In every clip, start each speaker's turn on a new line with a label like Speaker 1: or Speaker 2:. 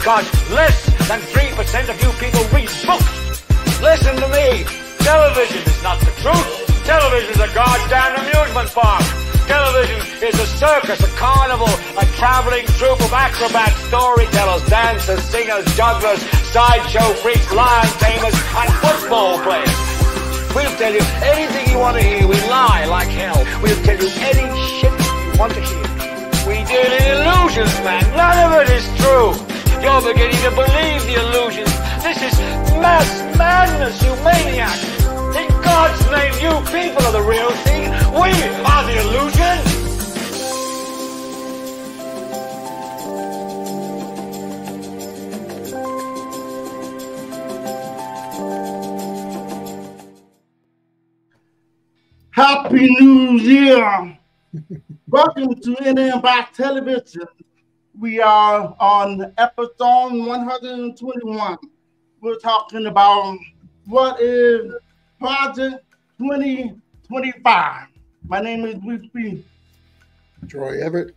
Speaker 1: because less than 3% of you people read books. Listen to me. Television is not the truth. Television is a goddamn amusement park. Television is a circus, a carnival, a traveling troupe of acrobats, storytellers, dancers, singers, jugglers, sideshow freaks, lion tamers, and football players. We'll tell you anything you want to hear. We lie like hell. We'll tell you any shit you want to hear. We deal in illusions, man. None of it is true. You're beginning to believe the illusions. This is mass madness, you maniac. In God's name, you people are the real thing. We are the illusion.
Speaker 2: Happy New Year! Welcome to NM Back Television. We are on episode 121. We're talking about what is Project 2025. My name is Whispy.
Speaker 3: Troy Everett.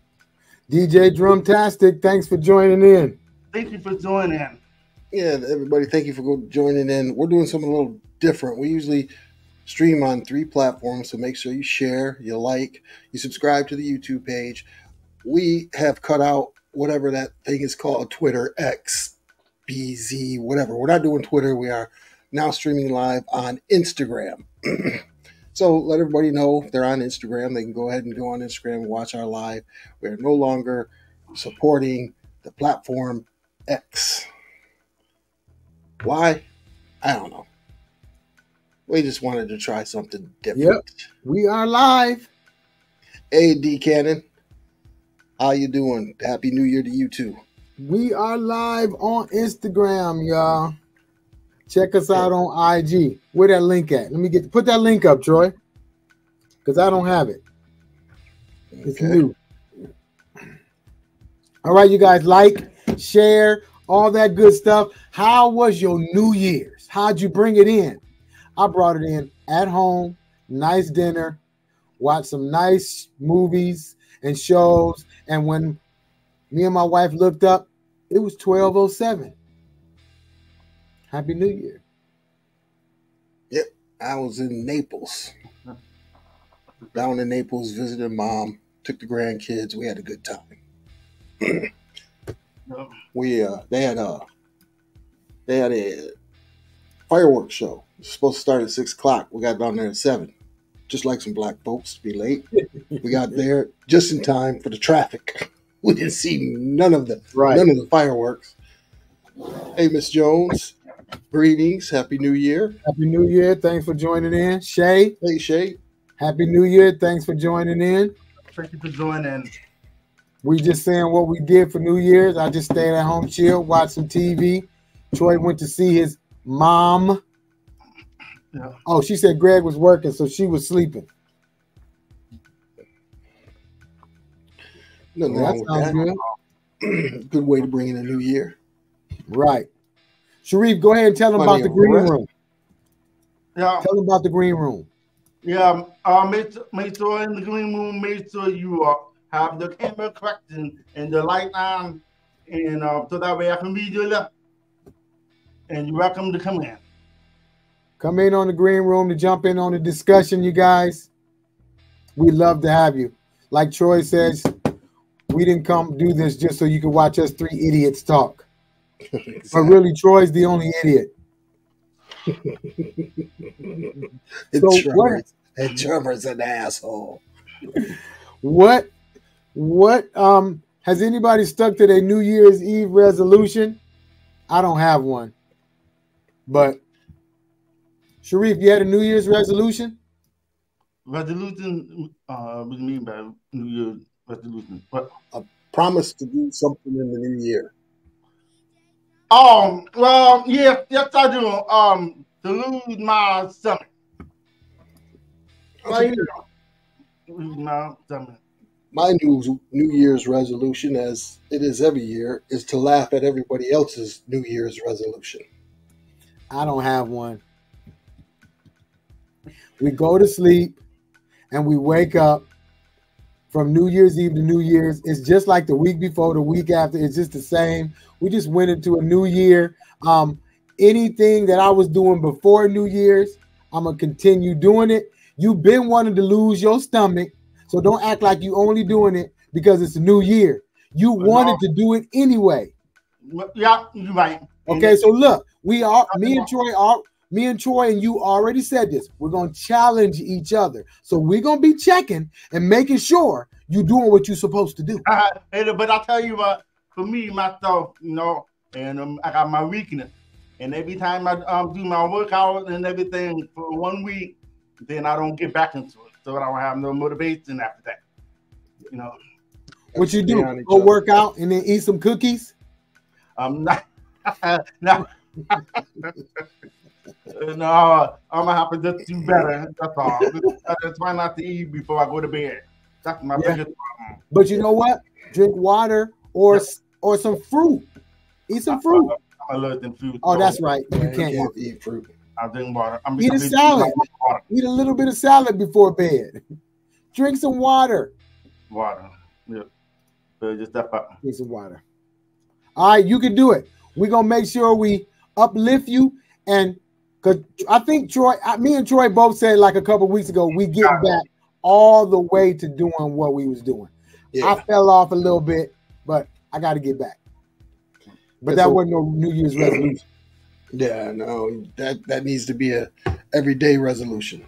Speaker 4: DJ Drumtastic, thanks for joining in.
Speaker 2: Thank you for joining.
Speaker 3: Yeah, everybody, thank you for joining in. We're doing something a little different. We usually stream on three platforms, so make sure you share, you like, you subscribe to the YouTube page. We have cut out whatever that thing is called Twitter, X, BZ, whatever. We're not doing Twitter. We are now streaming live on Instagram. so let everybody know if they're on Instagram, they can go ahead and go on Instagram and watch our live. We are no longer supporting the platform X. Why? I don't know. We just wanted to try something different. Yep.
Speaker 4: We are live.
Speaker 3: Hey, D Cannon, how you doing? Happy New Year to you too.
Speaker 4: We are live on Instagram, y'all. Check us out on IG. Where that link at? Let me get put that link up, Troy. Because I don't have it. It's
Speaker 3: Okay.
Speaker 4: new. All right, you guys, like, share, all that good stuff. How was your New Year's? How'd you bring it in? I brought it in at home, nice dinner, watched some nice movies and shows. And when me and my wife looked up, it was 1207. Happy New Year. Yep.
Speaker 3: I was in Naples. Down in Naples, visited mom, took the grandkids. We had a good time. we uh they had a they had a fireworks show. Supposed to start at six o'clock. We got down there at seven. Just like some black folks to be late. we got there just in time for the traffic. We didn't see none of the
Speaker 4: Right.
Speaker 3: none of the fireworks. Hey Miss Jones, greetings, happy new year.
Speaker 4: Happy New Year. Thanks for joining in. Shay,
Speaker 3: Hey Shay.
Speaker 4: Happy New Year. Thanks for joining in.
Speaker 2: Thank you for joining.
Speaker 4: We just saying what we did for New Year's. I just stayed at home, chill, watched some TV. Troy went to see his mom.
Speaker 2: Yeah.
Speaker 4: Oh, she said Greg was working, so she was sleeping.
Speaker 3: Nothing
Speaker 4: Well,
Speaker 3: wrong
Speaker 4: that sounds
Speaker 3: that.
Speaker 4: good.
Speaker 3: Good way to bring in a new year.
Speaker 4: Right. Sharif, go ahead and tell them
Speaker 3: Plenty
Speaker 4: about the green
Speaker 3: rest.
Speaker 4: room.
Speaker 2: Yeah.
Speaker 4: Tell them about the green room.
Speaker 2: Yeah, uh, make, sure- make sure in the green room, make sure you uh, have the camera correct and, and the light on, and uh, so that way I can read your left. And you're welcome to come in.
Speaker 4: Come in on the green room to jump in on the discussion, you guys. We'd love to have you. Like Troy says, we didn't come do this just so you can watch us three idiots talk. But really, Troy's the only idiot. So
Speaker 3: Trevor's, and Trevor's an asshole.
Speaker 4: What what um has anybody stuck to their New Year's Eve resolution? I don't have one. But Sharif, you had a New Year's resolution?
Speaker 2: Resolution, uh, what do you mean by New Year's resolution? What?
Speaker 3: Promise to do something in the new year.
Speaker 2: Um, well, yes, yes, I do. Um, to lose my stomach. Right here. Lose my stomach.
Speaker 3: My new New Year's resolution, as it is every year, is to laugh at everybody else's New Year's resolution.
Speaker 4: I don't have one. We go to sleep and we wake up from New Year's Eve to New Year's. It's just like the week before, the week after. It's just the same. We just went into a new year. Um, anything that I was doing before New Year's, I'm gonna continue doing it. You've been wanting to lose your stomach, so don't act like you only doing it because it's a new year. You wanted to do it anyway.
Speaker 2: Yeah, you're right.
Speaker 4: Okay, so look, we are me and Troy are me and Troy and you already said this. We're gonna challenge each other. So we're gonna be checking and making sure you're doing what you're supposed to do.
Speaker 2: Uh, and- but I'll tell you what, for me, myself, you know, and um, I got my weakness. And every time I um, do my workout and everything for one week, then I don't get back into it. So I don't have no motivation after that. You know,
Speaker 4: What you do? Go
Speaker 3: other.
Speaker 4: work out and then eat some cookies.
Speaker 2: I'm not. no. no, uh, I'm gonna have to just do better. That's all. I just try not to eat before I go to bed. That's my
Speaker 4: Yeah.
Speaker 2: biggest problem.
Speaker 4: But you know what? Drink water or or some fruit. Eat some fruit.
Speaker 2: I'm allergic to food.
Speaker 4: Oh,
Speaker 2: so
Speaker 4: that's right. You
Speaker 3: Man,
Speaker 4: can't eat.
Speaker 3: eat fruit.
Speaker 2: I drink water. I'm
Speaker 4: Eat a
Speaker 2: I'm-
Speaker 4: salad.
Speaker 2: Water.
Speaker 4: Eat a little bit of salad before bed. Drink some water.
Speaker 2: water. Yeah. So just step up.
Speaker 4: Drink some water. All right, you can do it. We're gonna make sure we uplift you and because I think Troy, I- me and Troy both said like a couple weeks ago, we get back all the way to doing what we was doing.
Speaker 3: Yeah.
Speaker 4: I fell off a little bit, but I got to get back. But
Speaker 3: Yeah,
Speaker 4: that wasn't no New Year's resolution.
Speaker 3: Yeah, no, that that needs to be a everyday resolution.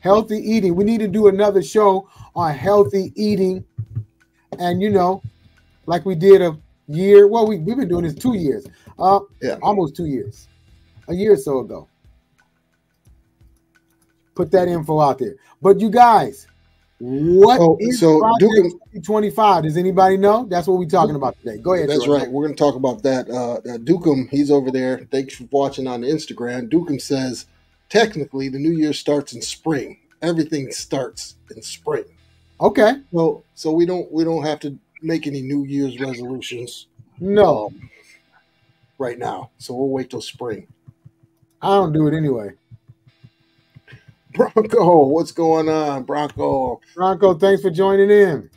Speaker 4: Healthy eating. We need to do another show on healthy eating, and you know, like we did a year. Well, we we've been doing this two years. Uh,
Speaker 3: Yeah.
Speaker 4: almost two years, a year or so ago. Put that info out there. But you guys, what
Speaker 3: Oh,
Speaker 4: is
Speaker 3: so
Speaker 4: Project
Speaker 3: Duke-
Speaker 4: 2025? Does anybody know? That's what we're talking about today. Go ahead.
Speaker 3: That's
Speaker 4: Troy.
Speaker 3: right. We're going to talk about that. Uh, uh, Dukem, he's over there. Thanks for watching on Instagram. Dukem says, technically, the new year starts in spring. Everything starts in spring.
Speaker 4: Okay.
Speaker 3: So, so we don't we don't have to make any New Year's resolutions
Speaker 4: No,
Speaker 3: um, right now. So we'll wait till spring.
Speaker 4: I don't do it anyway.
Speaker 3: Bronco, what's going on, Bronco?
Speaker 4: Bronco, thanks for joining in.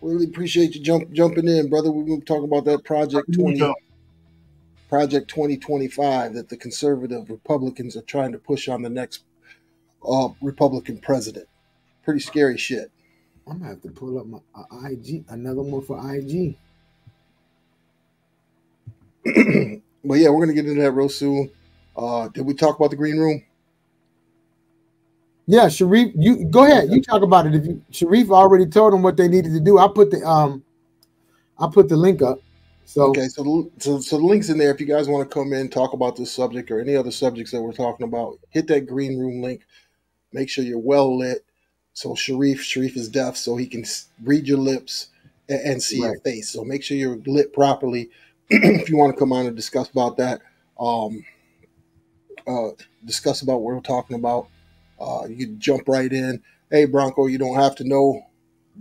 Speaker 3: Really appreciate you jump jumping in, brother. We're going talking about that project twenty. Project 2025 that the conservative Republicans are trying to push on the next uh, Republican president. Pretty scary shit.
Speaker 4: I'm gonna have to pull up my uh, IG, another one for IG.
Speaker 3: But yeah, we're gonna get into that real soon. Uh, did we talk about the green room?
Speaker 4: Yeah, Sharif, you go ahead. You talk about it. If you Sharif already told them what they needed to do, I put the um, I put the link up. So
Speaker 3: Okay, so the, so so the links in there. If you guys want to come in, talk about this subject or any other subjects that we're talking about, hit that green room link. Make sure you're well lit. So Sharif, Sharif is deaf, so he can read your lips and, and see your face. So make sure you're lit properly. if you want to come on and discuss about that, um, uh, discuss about what we're talking about. Uh, you can jump right in. Hey Bronco, you don't have to know,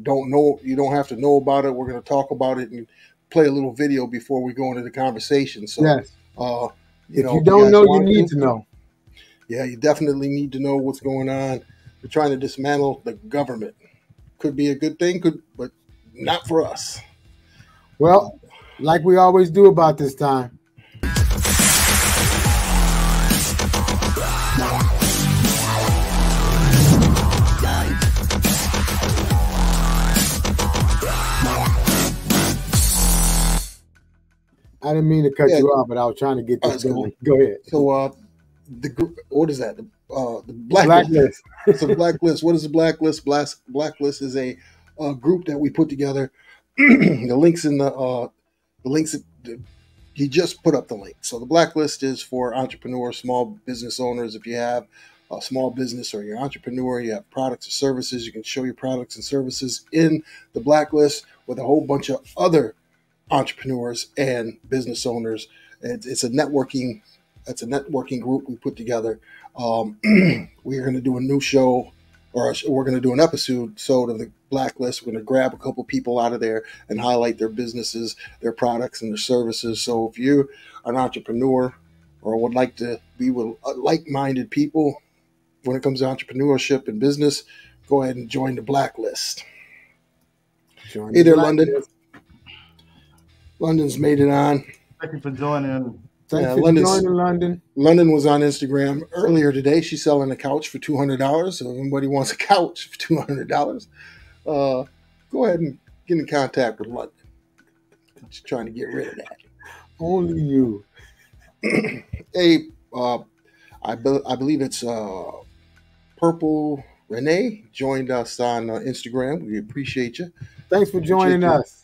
Speaker 3: don't know, you don't have to know about it. We're going to talk about it and play a little video before we go into the conversation. So,
Speaker 4: yes,
Speaker 3: uh,
Speaker 4: if
Speaker 3: know,
Speaker 4: you don't
Speaker 3: guys
Speaker 4: know, you need to know.
Speaker 3: Yeah, you definitely need to know what's going on. We're trying to dismantle the government. Could be a good thing, could, but not for us.
Speaker 4: Well, like we always do about this time. I didn't mean to cut
Speaker 3: Yeah.
Speaker 4: you off, but I was trying to get this going. Go ahead.
Speaker 3: So, uh, the what is that? The, uh, the blacklist.
Speaker 4: Blacklist.
Speaker 3: it's a blacklist. What is a blacklist? Black, blacklist is a, uh group that we put together. the links in the uh, the links. The, he just put up the link. So the blacklist is for entrepreneurs, small business owners. If you have a small business or you're an entrepreneur, you have products or services, you can show your products and services in the blacklist with a whole bunch of other entrepreneurs and business owners. It's, it's a networking. It's a networking group we put together. Um, we're going to do a new show, or a we're going to do an episode so of the blacklist. We're going to grab a couple people out of there and highlight their businesses, their products, and their services. So if you're an entrepreneur or would like to be with uh, like-minded people when it comes to entrepreneurship and business, go ahead and join the blacklist.
Speaker 4: Join
Speaker 3: Hey
Speaker 4: the
Speaker 3: there,
Speaker 4: blacklist.
Speaker 3: London. London's made it on.
Speaker 2: Thank you for joining.
Speaker 4: Thanks
Speaker 3: Yeah,
Speaker 4: for joining London.
Speaker 3: London was on Instagram earlier today. She's selling a couch for two hundred dollars. So if anybody wants a couch for two hundred dollars, uh, go ahead and get in contact with London. She's trying to get rid of that.
Speaker 4: Only you.
Speaker 3: Hey, uh, I, be- I believe it's uh, Purple Renee joined us on uh, Instagram. We appreciate you.
Speaker 4: Thanks for joining
Speaker 3: you.
Speaker 4: us.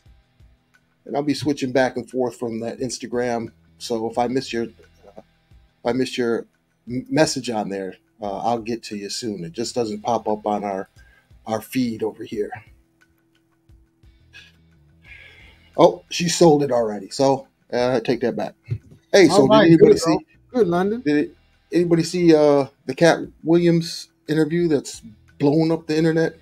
Speaker 3: And I'll be switching back and forth from that Instagram. So if I miss your, uh, if I miss your message on there, uh, I'll get to you soon. It just doesn't pop up on our our feed over here. Oh, she sold it already. So uh, I take that back. Hey, so
Speaker 4: All right,
Speaker 3: did anybody
Speaker 4: good,
Speaker 3: see?
Speaker 4: Good, London.
Speaker 3: Did it, anybody see uh, the Katt Williams interview that's blowing up the internet?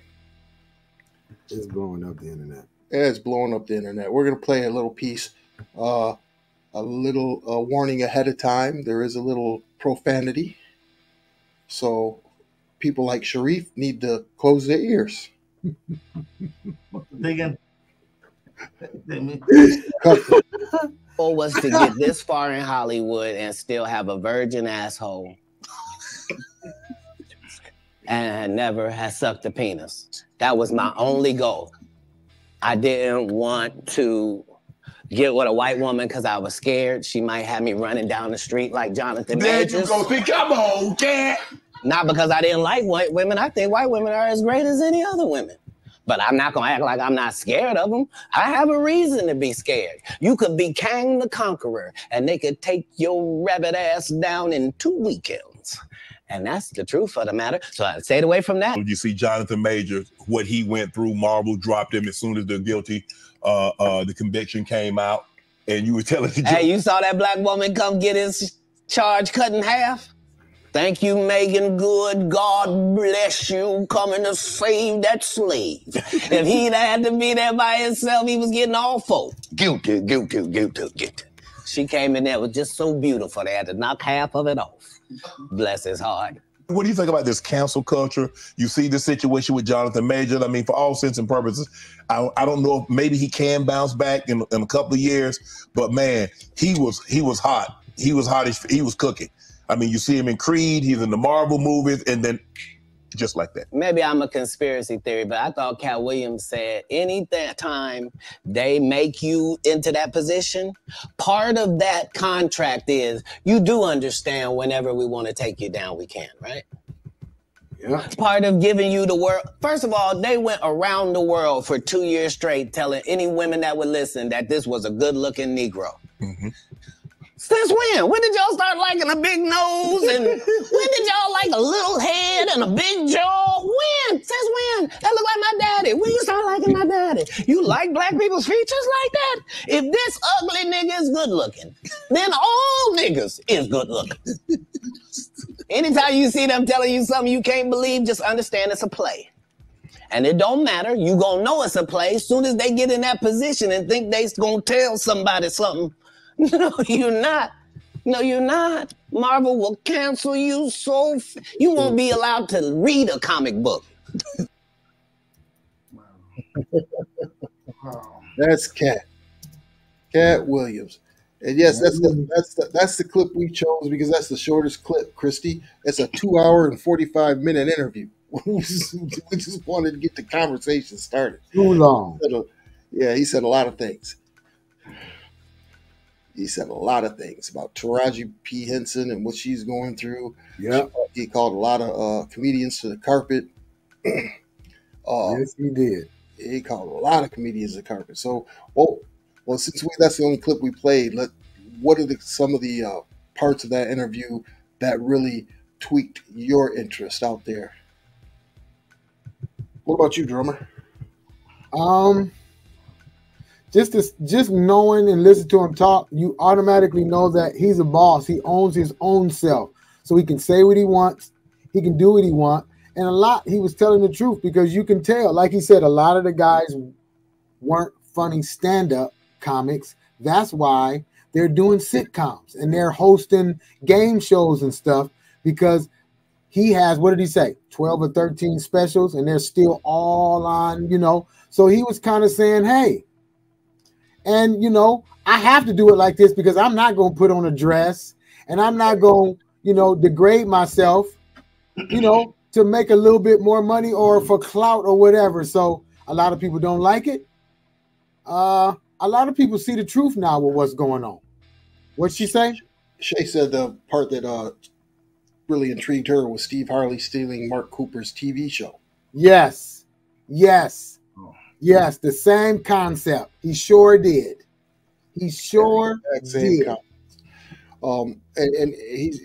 Speaker 4: It's blowing up the internet.
Speaker 3: Yeah, it's blowing up the internet. We're gonna play a little piece, uh, a little uh, warning ahead of time. There is a little profanity, so people like Sharif need to close their ears.
Speaker 2: Digging.
Speaker 3: Cut.
Speaker 5: goal was to get this far in Hollywood and still have a virgin asshole. and never has sucked a penis. That was my only goal. I didn't want to get with a white woman because I was scared she might have me running down the street like Jonathan
Speaker 6: There you go. See, come on, cat.
Speaker 5: Not because I didn't like white women. I think white women are as great as any other women. But I'm not gonna act like I'm not scared of them. I have a reason to be scared. You could be Kang the Conqueror, and they could take your rabbit ass down in two weekends. And that's the truth of the matter. So I stayed away from that.
Speaker 6: You see Jonathan Major, what he went through. Marvel dropped him as soon as the guilty, uh, uh, the conviction came out, and you were telling the
Speaker 5: Hey, you saw that black woman come get his charge cut in half? Thank you, Meagan Good. God bless you coming to save that slave. if he'd had to be there by himself, he was getting awful. Guilty, guilty, guilty, guilty. She came in there, was just so beautiful. They had to knock half of it off. Bless his heart.
Speaker 6: What do you think about this cancel culture? You see the situation with Jonathan Major. I mean, for all sense and purposes, I, I don't know if maybe he can bounce back in, in a couple of years, but man, he was he was hot. He was hot. He was cooking. I mean, you see him in Creed. He's in the Marvel movies, and then just like that.
Speaker 5: Maybe I'm a conspiracy theory, but I thought Katt Williams said any time they make you into that position, part of that contract is you do understand whenever we want to take you down, we can, right?
Speaker 4: Yeah.
Speaker 5: Part of giving you the world. First of all, they went around the world for two years straight telling any women that would listen that this was a good looking Negro.
Speaker 6: Mhm.
Speaker 5: Since when? When did y'all start liking a big nose? And when did y'all like a little head and a big jaw? When? Since when? That look like my daddy. When you start liking my daddy? You like black people's features like that? If this ugly nigga is good looking, then all niggas is good looking. Anytime you see them telling you something you can't believe, just understand it's a play. And it don't matter. You gonna know it's a play as soon as they get in that position and think they's gonna tell somebody something. No, you're not. No, you're not. Marvel will cancel you so f- you won't be allowed to read a comic book.
Speaker 2: Wow.
Speaker 3: That's Katt. Katt Williams. And yes, that's the that's the that's the clip we chose because that's the shortest clip, Christy. It's a two hour and forty five minute interview. we just we just wanted to get the conversation started.
Speaker 4: Too long.
Speaker 3: Said a- Yeah, he said a lot of things. He said a lot of things about Taraji P. Henson and what she's going through.
Speaker 4: Yep.
Speaker 3: He called a lot of uh, comedians to the carpet. uh,
Speaker 4: Yes, he did.
Speaker 3: he called a lot of comedians to the carpet. So, well, well, since we, that's the only clip we played, let what are the, some of the uh, parts of that interview that really tweaked your interest out there? What about you, drummer?
Speaker 4: Um, just to, just knowing and listening to him talk, you automatically know that he's a boss. He owns his own self, so he can say what he wants. He can do what he wants, and a lot he was telling the truth because you can tell. Like he said, a lot of the guys weren't funny stand-up comics. That's why they're doing sitcoms and they're hosting game shows and stuff because he has what did he say 12 or 13 specials and they're still all on you know so he was kind of saying hey and you know i have to do it like this because i'm not going to put on a dress and i'm not going you know degrade myself you know to make a little bit more money or for clout or whatever so a lot of people don't like it uh a lot of people see the truth now with what's going on what'd she say
Speaker 3: Shay said the part that uh, really intrigued her was Steve Harvey stealing Mark Cooper's TV show.
Speaker 4: Yes. Yes. Yes. The same concept. He sure did. He sure did.
Speaker 3: Um, and, and he's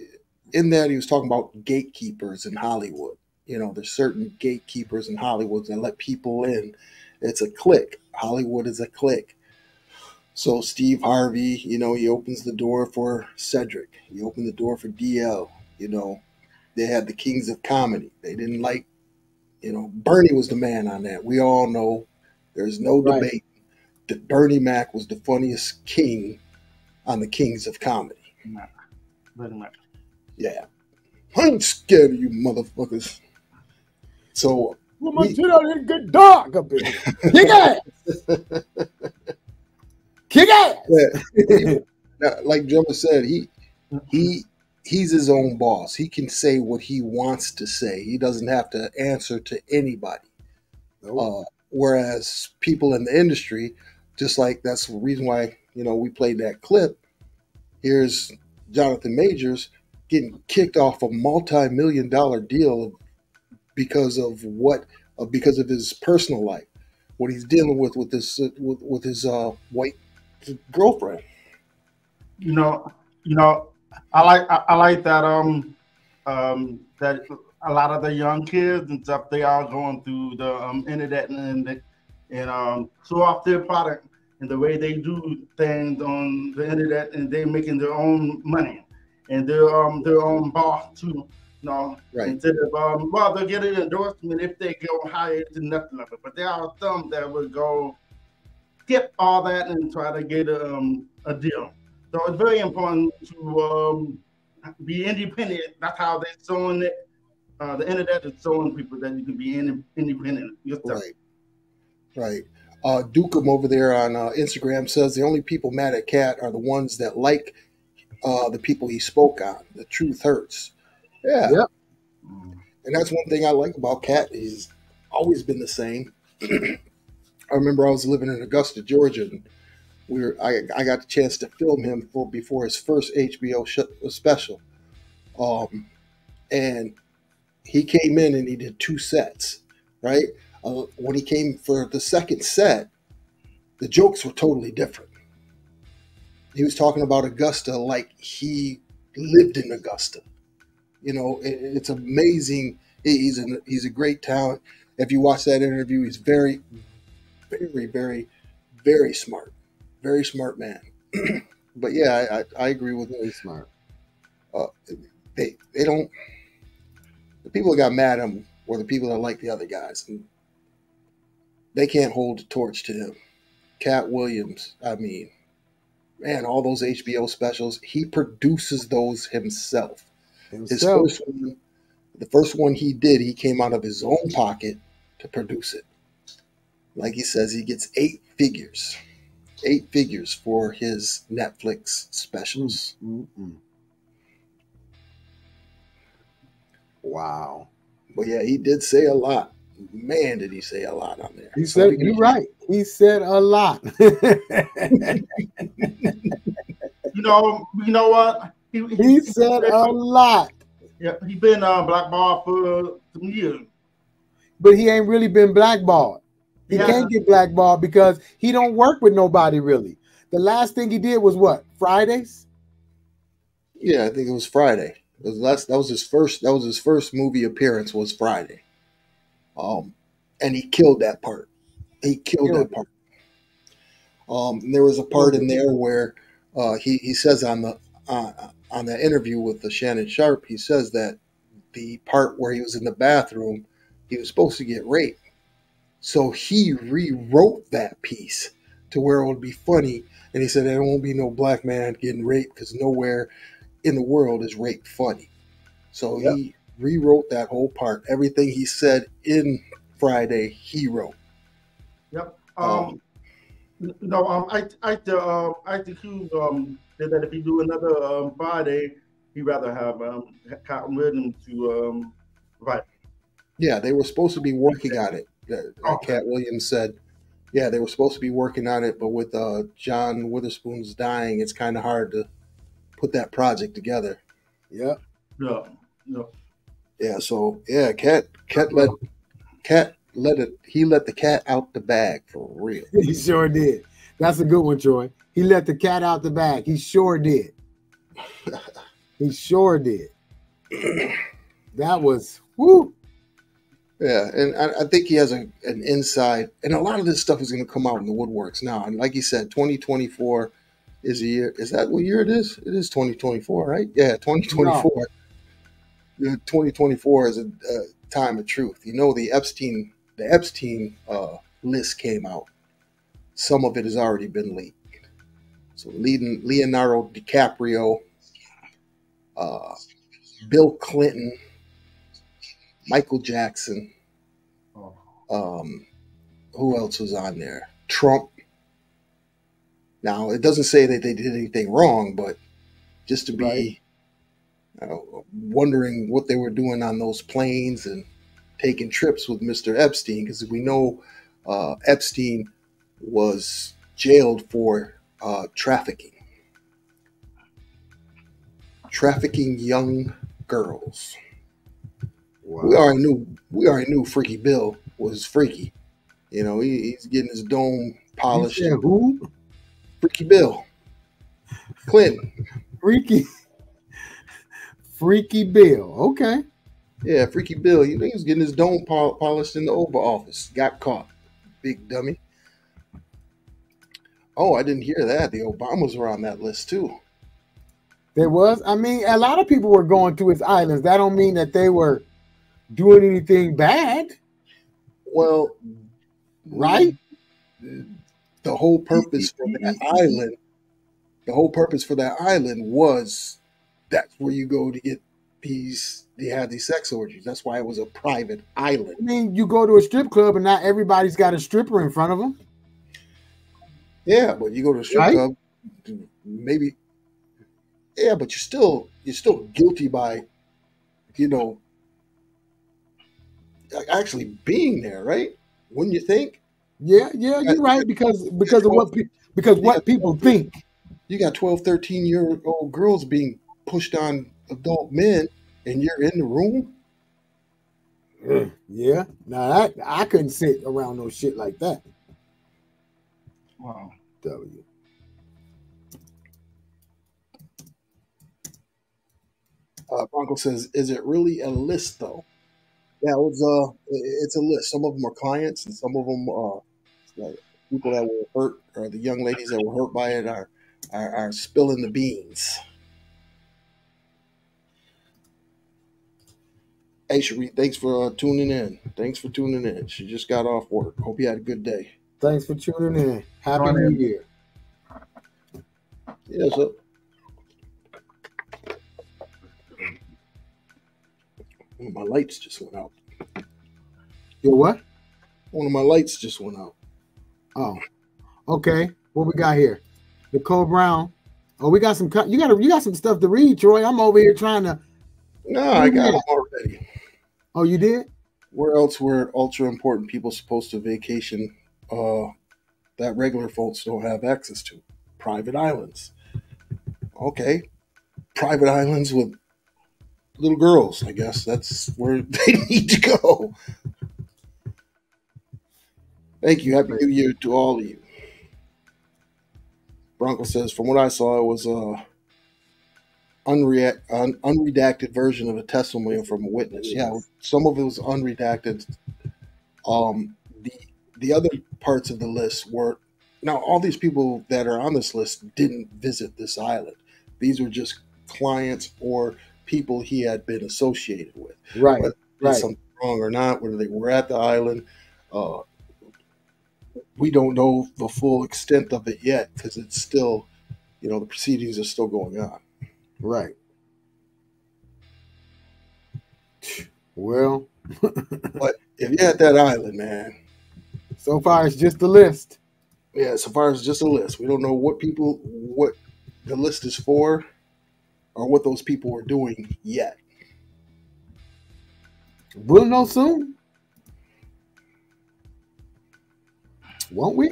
Speaker 3: in that he was talking about gatekeepers in Hollywood. You know, there's certain gatekeepers in Hollywood that let people in. It's a clique. Hollywood is a clique. So Steve Harvey, you know, he opens the door for Cedric. He opened the door for DL. You know, they had the Kings of Comedy. They didn't like, you know, Bernie was the man on that. We all know. There's no
Speaker 4: Right.
Speaker 3: debate that Bernie Mac was the funniest king on the Kings of Comedy.
Speaker 2: Very much.
Speaker 3: Yeah. I ain't scared of you motherfuckers. So
Speaker 4: my shit out here get dark up here. Kick ass. Kick ass.
Speaker 3: yeah, like Jumper said, he he he's his own boss. He can say what he wants to say. He doesn't have to answer to anybody. Uh, whereas people in the industry, just like that's the reason why you know we played that clip. Here's Jonathan Majors getting kicked off a multi-million dollar deal because of what uh, because of his personal life, what he's dealing with with this uh, with, with his uh, white girlfriend.
Speaker 2: you know, you know, I like I, I like that um um that a lot of the young kids and stuff they are going through the um, internet and the, and um show off their product and the way they do things on the internet and they're making their own money and their um their own boss too. You know,
Speaker 3: Right.
Speaker 2: instead of um well they'll get an endorsement if they go higher to nothing of it. But there are some that would go skip all that and try to get a, um, a deal. So it's very important to um, be independent. That's how they're showing it. Uh, the internet is showing people that you can be in, independent yourself.
Speaker 3: Right. Right. Uh, Dukem over there on uh, Instagram says the only people mad at Katt are the ones that like uh, the people he spoke on. The truth hurts. Yeah.
Speaker 4: Yep.
Speaker 3: And that's one thing I like about Katt. He's always been the same. I remember I was living in Augusta, Georgia, and we were I, I got the chance to film him for before his first HBO sh- special. Um, and he came in and he did two sets, right? Uh, when he came for the second set, the jokes were totally different. He was talking about Augusta like he lived in Augusta. You know, it, it's amazing. He- He's a he's a great talent. If you watch that interview, he's very, very, very, very smart, very smart man. but yeah, I, I, I agree with
Speaker 4: Very smart.
Speaker 3: uh, they they don't the people that got mad at him were the people that like the other guys and they can't hold the torch to him katt williams i mean man all those hbo specials he produces those himself his
Speaker 4: Himself.
Speaker 3: first one the first one he did he came out of his own pocket to produce it like he says he gets eight figures eight figures for his netflix specials
Speaker 4: Mm-mm. Wow.
Speaker 3: But yeah, he did say a lot. Man, did he say a lot on there.
Speaker 4: He said,
Speaker 3: we can-
Speaker 4: you're right. He said a lot.
Speaker 2: You know, you know what? He,
Speaker 4: he said a lot,
Speaker 2: yeah, he been uh, blackballed for some years.
Speaker 4: but he ain't really been blackballed. He
Speaker 2: Yeah.
Speaker 4: can't get blackballed because he don't work with nobody really. The last thing he did was what? Fridays?
Speaker 3: Yeah, I think it was Friday. That was his first. That was his first movie appearance. Was Friday. Um, and he killed that part. He killed that part. Um, there was a part in there where uh, he he says on the uh, on the interview with the Shannon Sharpe, he says that the part where he was in the bathroom, he was supposed to get raped. So he rewrote that piece to where it would be funny. And he said there won't be no black man getting raped because nowhere in the world is rape funny. So
Speaker 4: Yep.
Speaker 3: he rewrote that whole part. Everything he said in Friday, he wrote.
Speaker 2: Yep.
Speaker 3: Um,
Speaker 2: Um, no, um, I, I, uh, I think he um said that if he do another um Friday, he'd rather have um Cotton Rhythm to um right.
Speaker 3: Yeah, they were supposed to be working on it.
Speaker 2: Okay.
Speaker 3: Katt Williams said, yeah, they were supposed to be working on it, but with uh, John Witherspoon's dying, it's kind of hard to put that project together.
Speaker 4: Yeah.
Speaker 2: No, no.
Speaker 3: Yeah, so yeah, Katt Katt let Katt let it. He let the cat out the bag for real.
Speaker 4: He sure did. That's a good one, Troy. He let the cat out the bag. He sure did. he sure did. That was whoo.
Speaker 3: Yeah, and I, I think he has a, an inside, and a lot of this stuff is going to come out in the woodworks now. And like you said, 2024 is a year. Is that what year it is? It is 2024, right? Yeah, 2024. Yeah, 2024 is a, a time of truth. You know, the Epstein, the Epstein uh, list came out. Some of it has already been leaked. So, leading Leonardo DiCaprio, uh, Bill Clinton, Michael Jackson.
Speaker 2: Oh.
Speaker 3: Um, who else was on there? Trump. Now it doesn't say that they did anything wrong, but just to be
Speaker 4: Right.
Speaker 3: uh, wondering what they were doing on those planes and taking trips with Mr. Epstein, because we know uh, Epstein was jailed for uh, trafficking, trafficking young girls. We already knew we already knew Freaky Bill was freaky. You know, he, he's getting his dome polished.
Speaker 4: who?
Speaker 3: Freaky Bill. Clinton.
Speaker 4: Freaky. Freaky Bill. Okay.
Speaker 3: Yeah, Freaky Bill. You know, he was getting his dome pol- polished in the Oval Office. Got caught. Big dummy. Oh, I didn't hear that. The Obamas were on that list too.
Speaker 4: There was. I mean, a lot of people were going to his islands. That don't mean that they were doing anything bad,
Speaker 3: Well,
Speaker 4: right?
Speaker 3: Mm, the whole purpose for that island, the whole purpose for that island was that's where you go to get these. They had these sex orgies. That's why it was a private island.
Speaker 4: I mean, you go to a strip club and not everybody's got a stripper in front of them.
Speaker 3: Yeah, but you go to a strip
Speaker 4: Right.
Speaker 3: club, maybe. Yeah, but you're still you're still guilty by, you know, actually being there, right? Wouldn't you think?
Speaker 4: Yeah, yeah, you're right because because of what pe- because what people think.
Speaker 3: You got 12, 13 year old girls being pushed on adult men, and you're in the room.
Speaker 4: Yeah, now that I couldn't sit around no shit like that.
Speaker 2: Wow.
Speaker 4: W.
Speaker 3: Uh, Bronco says, "Is it really a list, though?" Yeah, it was. Uh, it's a list. Some of them are clients, and some of them are like people that were hurt, or the young ladies that were hurt by it are are, are spilling the beans. Hey, Sheree, thanks for uh, tuning in. Thanks for tuning in. She just got off work. Hope you had a good day.
Speaker 4: Thanks for tuning in. Happy
Speaker 2: Right
Speaker 4: New
Speaker 2: in.
Speaker 4: Year.
Speaker 3: Yeah, so one of my lights just went out.
Speaker 4: Yo, what?
Speaker 3: One of my lights just went out.
Speaker 4: Oh, okay. What we got here? Nicole Brown. Oh, we got some. You got you got some stuff to read, Troy. I'm over here trying to.
Speaker 3: No, I got them already.
Speaker 4: Oh, you did?
Speaker 3: Where else were ultra important people supposed to vacation uh, that regular folks don't have access to? Private islands. Okay. Private islands with little girls, I guess. That's where they need to go. Thank you. Happy New Year to all of you. Bronco says, from what I saw, it was a unreact, un, unredacted version of a testimony from a witness. Yeah, some of it was unredacted. Um, the the other parts of the list were now all these people that are on this list didn't visit this island. These were just clients or people he had been associated with.
Speaker 4: Right.
Speaker 3: Did
Speaker 4: Right.
Speaker 3: something wrong or not, whether they were at the island. Uh, we don't know the full extent of it yet because it's still, you know, the proceedings are still going on.
Speaker 4: Right. Well,
Speaker 3: But if you're at that island, man,
Speaker 4: so far it's just a list.
Speaker 3: yeah, so far it's just a list, we don't know what people, what the list is for, or what those people are doing yet.
Speaker 4: We'll know soon. Won't we?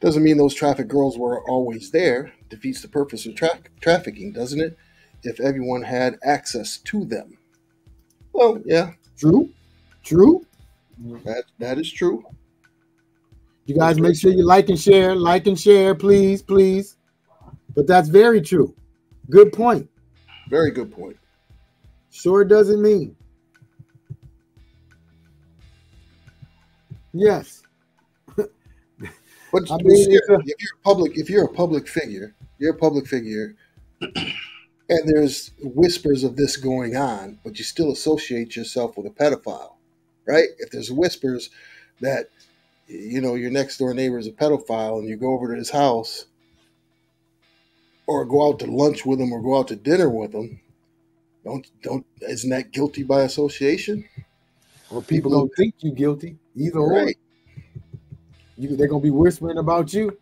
Speaker 3: Doesn't mean those traffic girls were always there. Defeats the purpose of tra- trafficking, doesn't it? If everyone had access to them. Well, yeah,
Speaker 4: True. True.
Speaker 3: that that is true.
Speaker 4: You guys make sure you like and share, like and share, please, please. But that's very true. Good point.
Speaker 3: Very good point.
Speaker 4: Sure doesn't mean. Yes.
Speaker 3: But
Speaker 4: I mean, it's a-
Speaker 3: if you're a public, if you're a public figure, you're a public figure, and there's whispers of this going on, but you still associate yourself with a pedophile, right? If there's whispers that you know your next door neighbor is a pedophile, and you go over to his house, or go out to lunch with him, or go out to dinner with him, don't don't isn't that guilty by association?
Speaker 4: Or people don't think you guilty. Either.
Speaker 3: Right.
Speaker 4: You, they're gonna be whispering about you.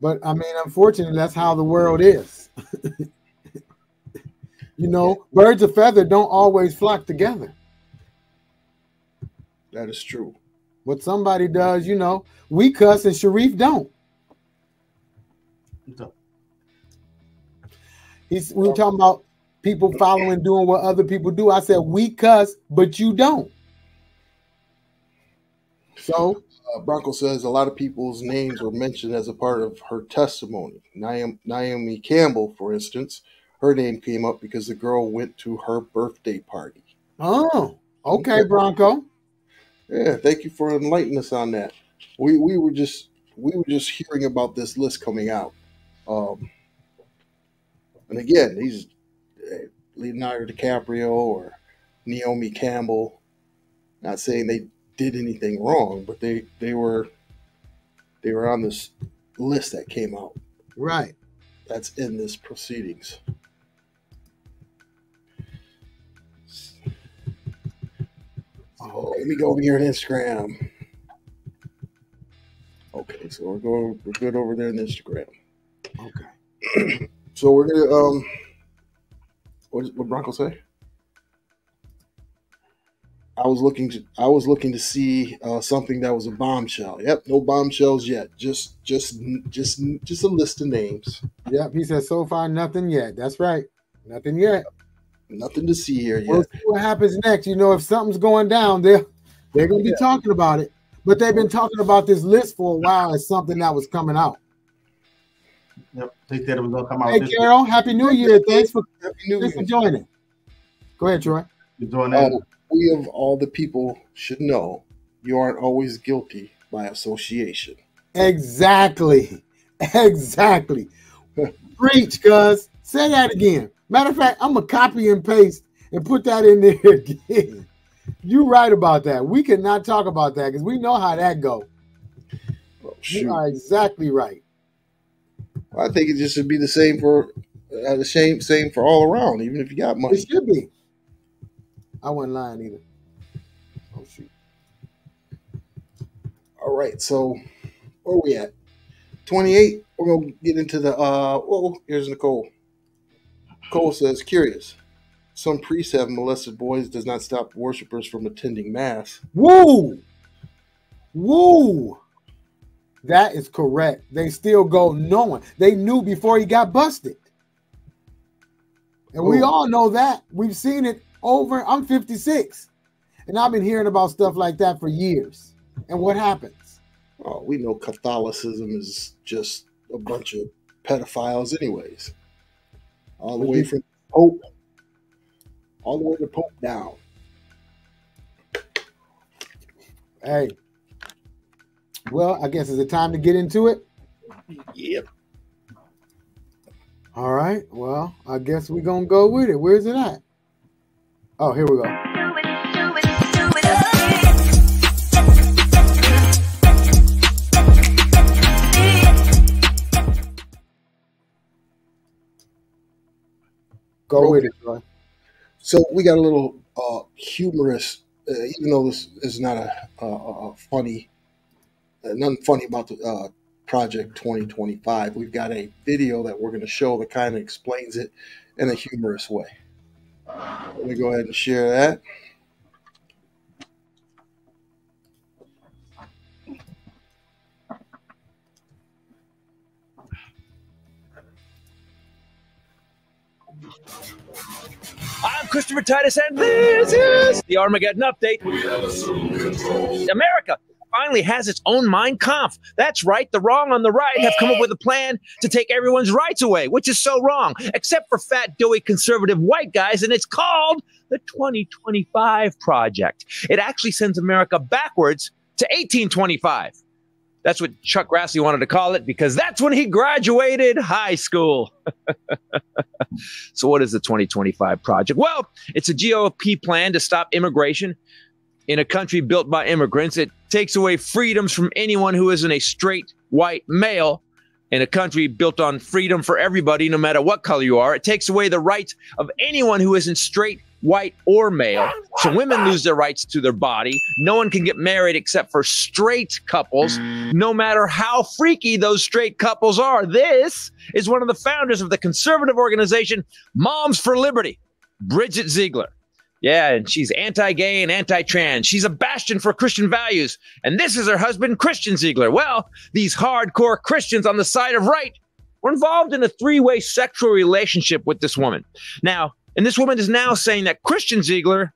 Speaker 4: But I mean, unfortunately, that's how the world is. you know, birds of feather don't always flock together.
Speaker 3: That is true.
Speaker 4: What somebody does, you know, we cuss and Sharif don't. He's we were talking about people following, doing what other people do. I said we cuss, but you don't. So
Speaker 3: Uh, Bronco says a lot of people's names were mentioned as a part of her testimony. Naomi, Campbell, for instance, her name came up because the girl went to her birthday party.
Speaker 4: Oh, okay, Bronco.
Speaker 3: Yeah, thank you for enlightening us on that. We we were just we were just hearing about this list coming out. Um, and again, these uh, Leonardo DiCaprio or Naomi Campbell. Not saying they did anything wrong, but they they were they were on this list that came out.
Speaker 4: Right.
Speaker 3: That's in this proceedings. Oh, let me go over here on Instagram. Okay, so we're going we're good over there on Instagram.
Speaker 4: Okay.
Speaker 3: So we're gonna um what is what Bronco say? I was looking to I was looking to see uh, something that was a bombshell. Yep, no bombshells yet. Just just just just a list of names.
Speaker 4: Yep. He said so far nothing yet. That's right. Nothing yet.
Speaker 3: Nothing to see here yet.
Speaker 4: We'll see what happens next. You know, if something's going down, they're they're gonna be
Speaker 3: Yeah.
Speaker 4: talking about it. But they've been talking about this list for a while as something that was coming out.
Speaker 2: Yep. They said it was gonna come out.
Speaker 4: Hey
Speaker 2: this
Speaker 4: Carol, happy new year. Thanks for
Speaker 3: Happy New
Speaker 4: thanks for joining. Go ahead, Troy.
Speaker 2: week. Doing that.
Speaker 3: Um, we of all the people should know you aren't always guilty by association.
Speaker 4: Exactly. Exactly. Preach, cuz. Say that again. Matter of fact, I'm gonna copy and paste and put that in there again. You right about that. We cannot talk about that because we know how that go.
Speaker 3: Oh,
Speaker 4: You are exactly right.
Speaker 3: I think it just should be the same for uh, the same same for all around, even if you got money.
Speaker 4: It should be. I wasn't lying either. Oh shoot.
Speaker 3: All right, so where we at? 28. We're gonna get into the uh oh here's Nicole. Cole says, curious. Some priests have molested boys does not stop worshipers from attending mass.
Speaker 4: Woo! Woo! That is correct. They still go knowing. They knew before he got busted. And we all know that. We've seen it over. I'm 56. And I've been hearing about stuff like that for years. And what happens?
Speaker 3: Oh, we know Catholicism is just a bunch of pedophiles, anyways. All the way from Pope, all the way to Pope down.
Speaker 4: Hey. Well, I guess it's the time to get into it.
Speaker 3: Yep.
Speaker 4: All right. Well, I guess we're gonna go with it. Where's it at? Oh, here we go. Go with it, Troy.
Speaker 3: So we got a little uh, humorous, uh, even though this is not a, a, a funny, uh, nothing funny about the uh, project 2025. We've got a video that we're going to show that kind of explains it in a humorous way. Let me go ahead and share that.
Speaker 7: I'm Christopher Titus, and this is the Armageddon Update. America finally has its own Mein Kampf. That's right, the wrong on the right have come up with a plan to take everyone's rights away, which is so wrong, except for fat, doughy, conservative white guys, and it's called the 2025 Project. It actually sends America backwards to 1825. That's what Chuck Grassley wanted to call it because that's when he graduated high school. so, what is the 2025 project? Well, it's a GOP plan to stop immigration in a country built by immigrants. It takes away freedoms from anyone who isn't a straight white male in a country built on freedom for everybody, no matter what color you are. It takes away the rights of anyone who isn't straight white or male. So women lose their rights to their body. No one can get married except for straight couples, no matter how freaky those straight couples are. This is one of the founders of the conservative organization Moms for Liberty, Bridget Ziegler. Yeah, and she's anti gay and anti trans. She's a bastion for Christian values. And this is her husband, Christian Ziegler. Well, these hardcore Christians on the side of right were involved in a three way sexual relationship with this woman. Now, and this woman is now saying that Christian Ziegler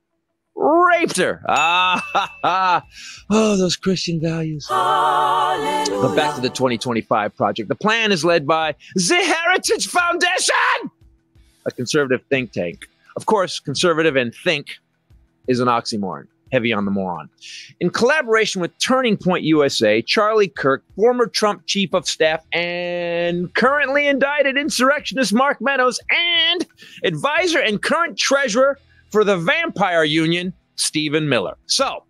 Speaker 7: raped her. Ah, ha, ha. oh, those Christian values. But back to the 2025 project. The plan is led by the Heritage Foundation, a conservative think tank. Of course, conservative and think is an oxymoron. Heavy on the moron. In collaboration with Turning Point USA, Charlie Kirk, former Trump chief of staff and currently indicted insurrectionist Mark Meadows, and advisor and current treasurer for the Vampire Union, Stephen Miller. So,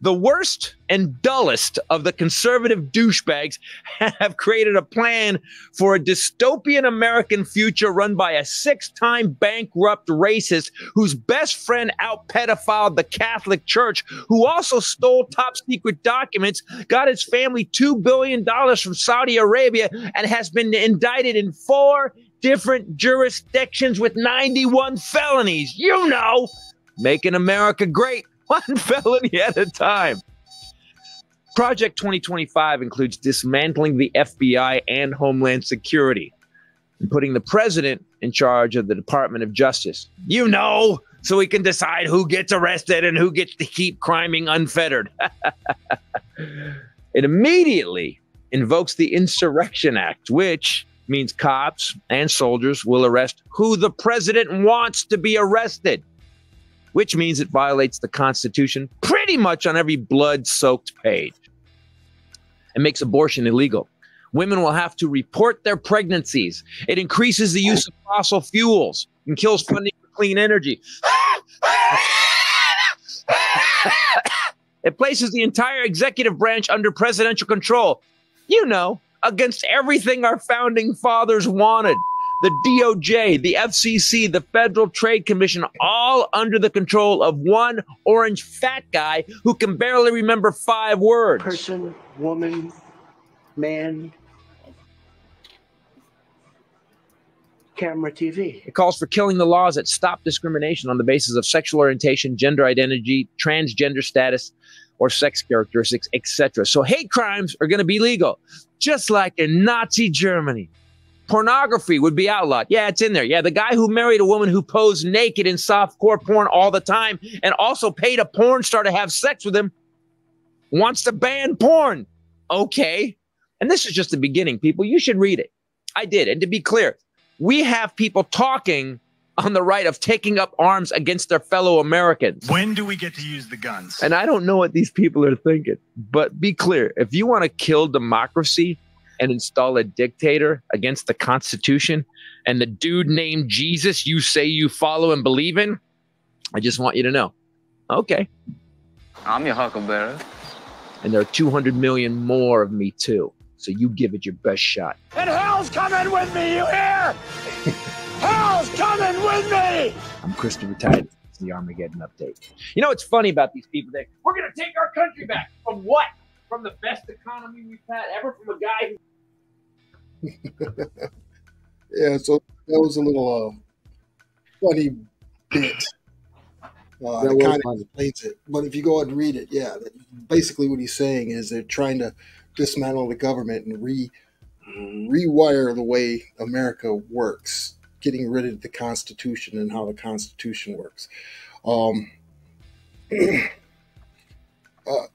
Speaker 7: the worst and dullest of the conservative douchebags have created a plan for a dystopian American future run by a six time bankrupt racist whose best friend out pedophiled the Catholic Church, who also stole top secret documents, got his family $2 billion from Saudi Arabia, and has been indicted in four different jurisdictions with 91 felonies. You know, making America great one felony at a time. Project 2025 includes dismantling the FBI and Homeland Security and putting the president in charge of the Department of Justice. You know, so we can decide who gets arrested and who gets to keep criming unfettered. it immediately invokes the Insurrection Act, which means cops and soldiers will arrest who the president wants to be arrested which means it violates the Constitution pretty much on every blood soaked page. It makes abortion illegal. Women will have to report their pregnancies. It increases the use of fossil fuels and kills funding for clean energy. it places the entire executive branch under presidential control. You know, against everything our founding fathers wanted the DOJ, the FCC, the Federal Trade Commission, all under the control of one orange fat guy who can barely remember five words.
Speaker 8: Person, woman, man, camera, TV.
Speaker 7: It calls for killing the laws that stop discrimination on the basis of sexual orientation, gender identity, transgender status, or sex characteristics, etc. So hate crimes are going to be legal, just like in Nazi Germany pornography would be outlawed. Yeah, it's in there. Yeah, the guy who married a woman who posed naked in softcore porn all the time and also paid a porn star to have sex with him wants to ban porn. Okay. And this is just the beginning, people. You should read it. I did. And to be clear, we have people talking on the right of taking up arms against their fellow Americans.
Speaker 9: When do we get to use the guns?
Speaker 7: And I don't know what these people are thinking, but be clear if you want to kill democracy, and install a dictator against the Constitution and the dude named Jesus you say you follow and believe in, I just want you to know. Okay.
Speaker 10: I'm your huckleberry.
Speaker 7: And there are 200 million more of me too. So you give it your best shot.
Speaker 1: And hell's coming with me, you hear? hell's coming with me!
Speaker 7: I'm Christopher Titus. That's the Armageddon update. You know what's funny about these people? That we're gonna take our country back from what? From the best economy we've had ever, from a guy who
Speaker 3: Yeah, so that was a little uh, funny bit. Uh,
Speaker 4: That
Speaker 3: that kind of
Speaker 4: funny.
Speaker 3: explains it. But if you go and read it, yeah, basically what he's saying is they're trying to dismantle the government and re rewire the way America works, getting rid of the Constitution and how the Constitution works. Um, uh,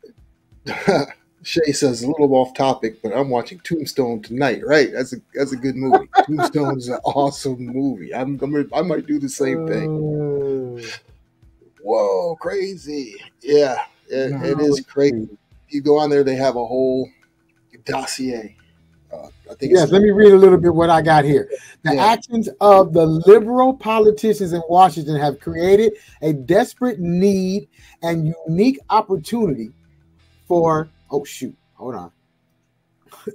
Speaker 3: Shay says a little off topic, but I'm watching Tombstone tonight. Right? That's a that's a good movie. Tombstone is an awesome movie. I'm, I'm I might do the same thing. Whoa, crazy! Yeah, it, it is crazy. You go on there, they have a whole dossier. Uh, I think.
Speaker 4: Yes, let me read a little bit what I got here. The
Speaker 3: Yeah.
Speaker 4: actions of the liberal politicians in Washington have created a desperate need and unique opportunity for oh shoot, hold on.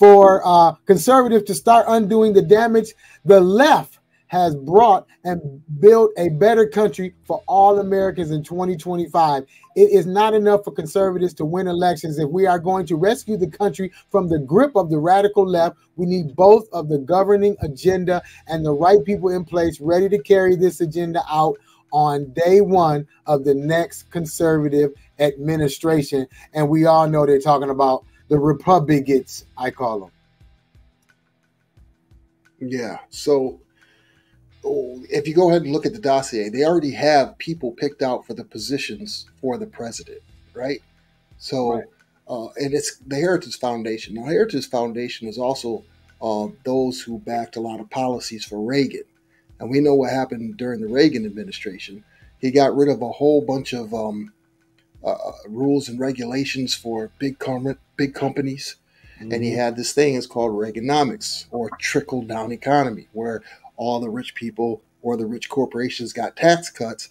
Speaker 4: for uh, conservatives to start undoing the damage the left has brought and built a better country for all Americans in 2025. It is not enough for conservatives to win elections. If we are going to rescue the country from the grip of the radical left, we need both of the governing agenda and the right people in place ready to carry this agenda out on day one of the next conservative administration. And we all know they're talking about the Republicans, I call them.
Speaker 3: Yeah. So if you go ahead and look at the dossier, they already have people picked out for the positions for the president, right? So,
Speaker 4: Right.
Speaker 3: uh, and it's the Heritage Foundation. Now, Heritage Foundation is also uh, those who backed a lot of policies for Reagan. And we know what happened during the Reagan administration. He got rid of a whole bunch of um, uh, rules and regulations for big, com- big companies and he had this thing it's called Reaganomics or trickle down economy, where all the rich people or the rich corporations got tax cuts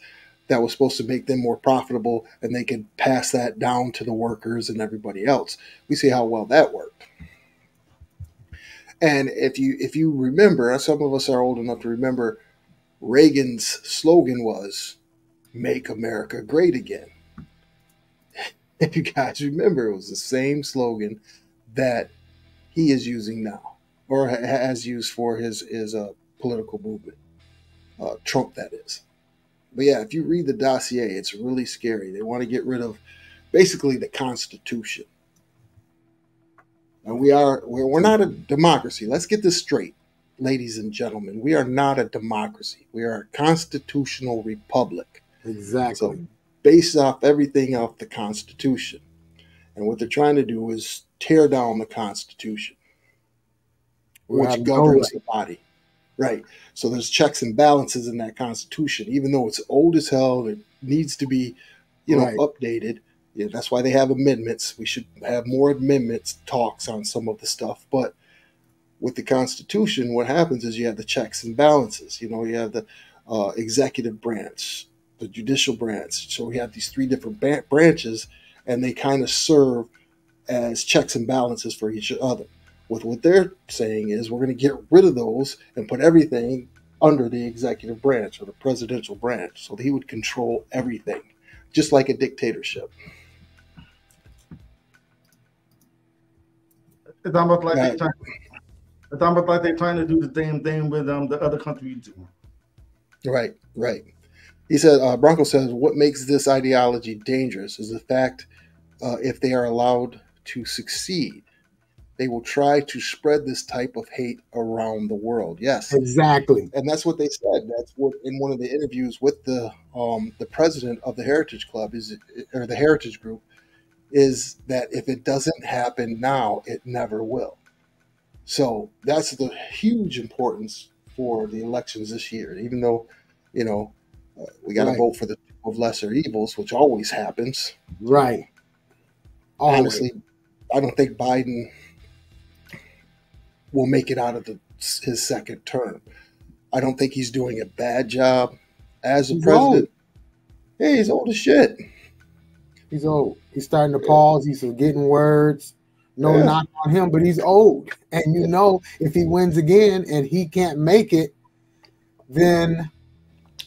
Speaker 3: that was supposed to make them more profitable, and they could pass that down to the workers and everybody else. We see how well that worked. And if you if you remember, some of us are old enough to remember, Reagan's slogan was "Make America Great Again." If you guys remember, it was the same slogan that he is using now, or has used for his his uh, political movement, uh, Trump, that is. But yeah, if you read the dossier, it's really scary. They want to get rid of basically the Constitution, and we are we're, we're not a democracy. Let's get this straight, ladies and gentlemen. We are not a democracy. We are a constitutional republic.
Speaker 4: Exactly.
Speaker 3: So based off everything off the Constitution. And what they're trying to do is tear down the Constitution, which governs the body. Right. So there's checks and balances in that Constitution, even though it's old as hell. It needs to be, you know,
Speaker 4: Right.
Speaker 3: updated. Yeah, that's why they have amendments. We should have more amendments talks on some of the stuff. But with the Constitution, what happens is you have the checks and balances. You know, you have the uh, executive branch, the judicial branch. So we have these three different branches, and they kind of serve as checks and balances for each other. With what they're saying is we're going to get rid of those and put everything under the executive branch or the presidential branch, so that he would control everything, just like a dictatorship.
Speaker 2: It's almost like
Speaker 3: Right.
Speaker 2: they trying. It's almost like they're trying to do the same thing with um the other countries do.
Speaker 3: Right, right. He said, uh, Bronco says, what makes this ideology dangerous is the fact uh, if they are allowed to succeed, they will try to spread this type of hate around the world. Yes,
Speaker 4: Exactly.
Speaker 3: and that's what they said. That's what in one of the interviews with the um, the president of the Heritage Club is or the Heritage Group is that if it doesn't happen now, it never will. So that's the huge importance for the elections this year. Even though you know we got to
Speaker 4: Right.
Speaker 3: vote for the two of lesser evils, which always happens.
Speaker 4: Right. Always.
Speaker 3: Honestly, I don't think Biden will make it out of the, his second term. I don't think he's doing a bad job as a
Speaker 4: He's
Speaker 3: president. Hey, he's old as shit.
Speaker 4: He's old. He's starting to pause. He's forgetting words. No,
Speaker 3: Yeah.
Speaker 4: not on him, but he's old. And you know, if he wins again and he can't make it, then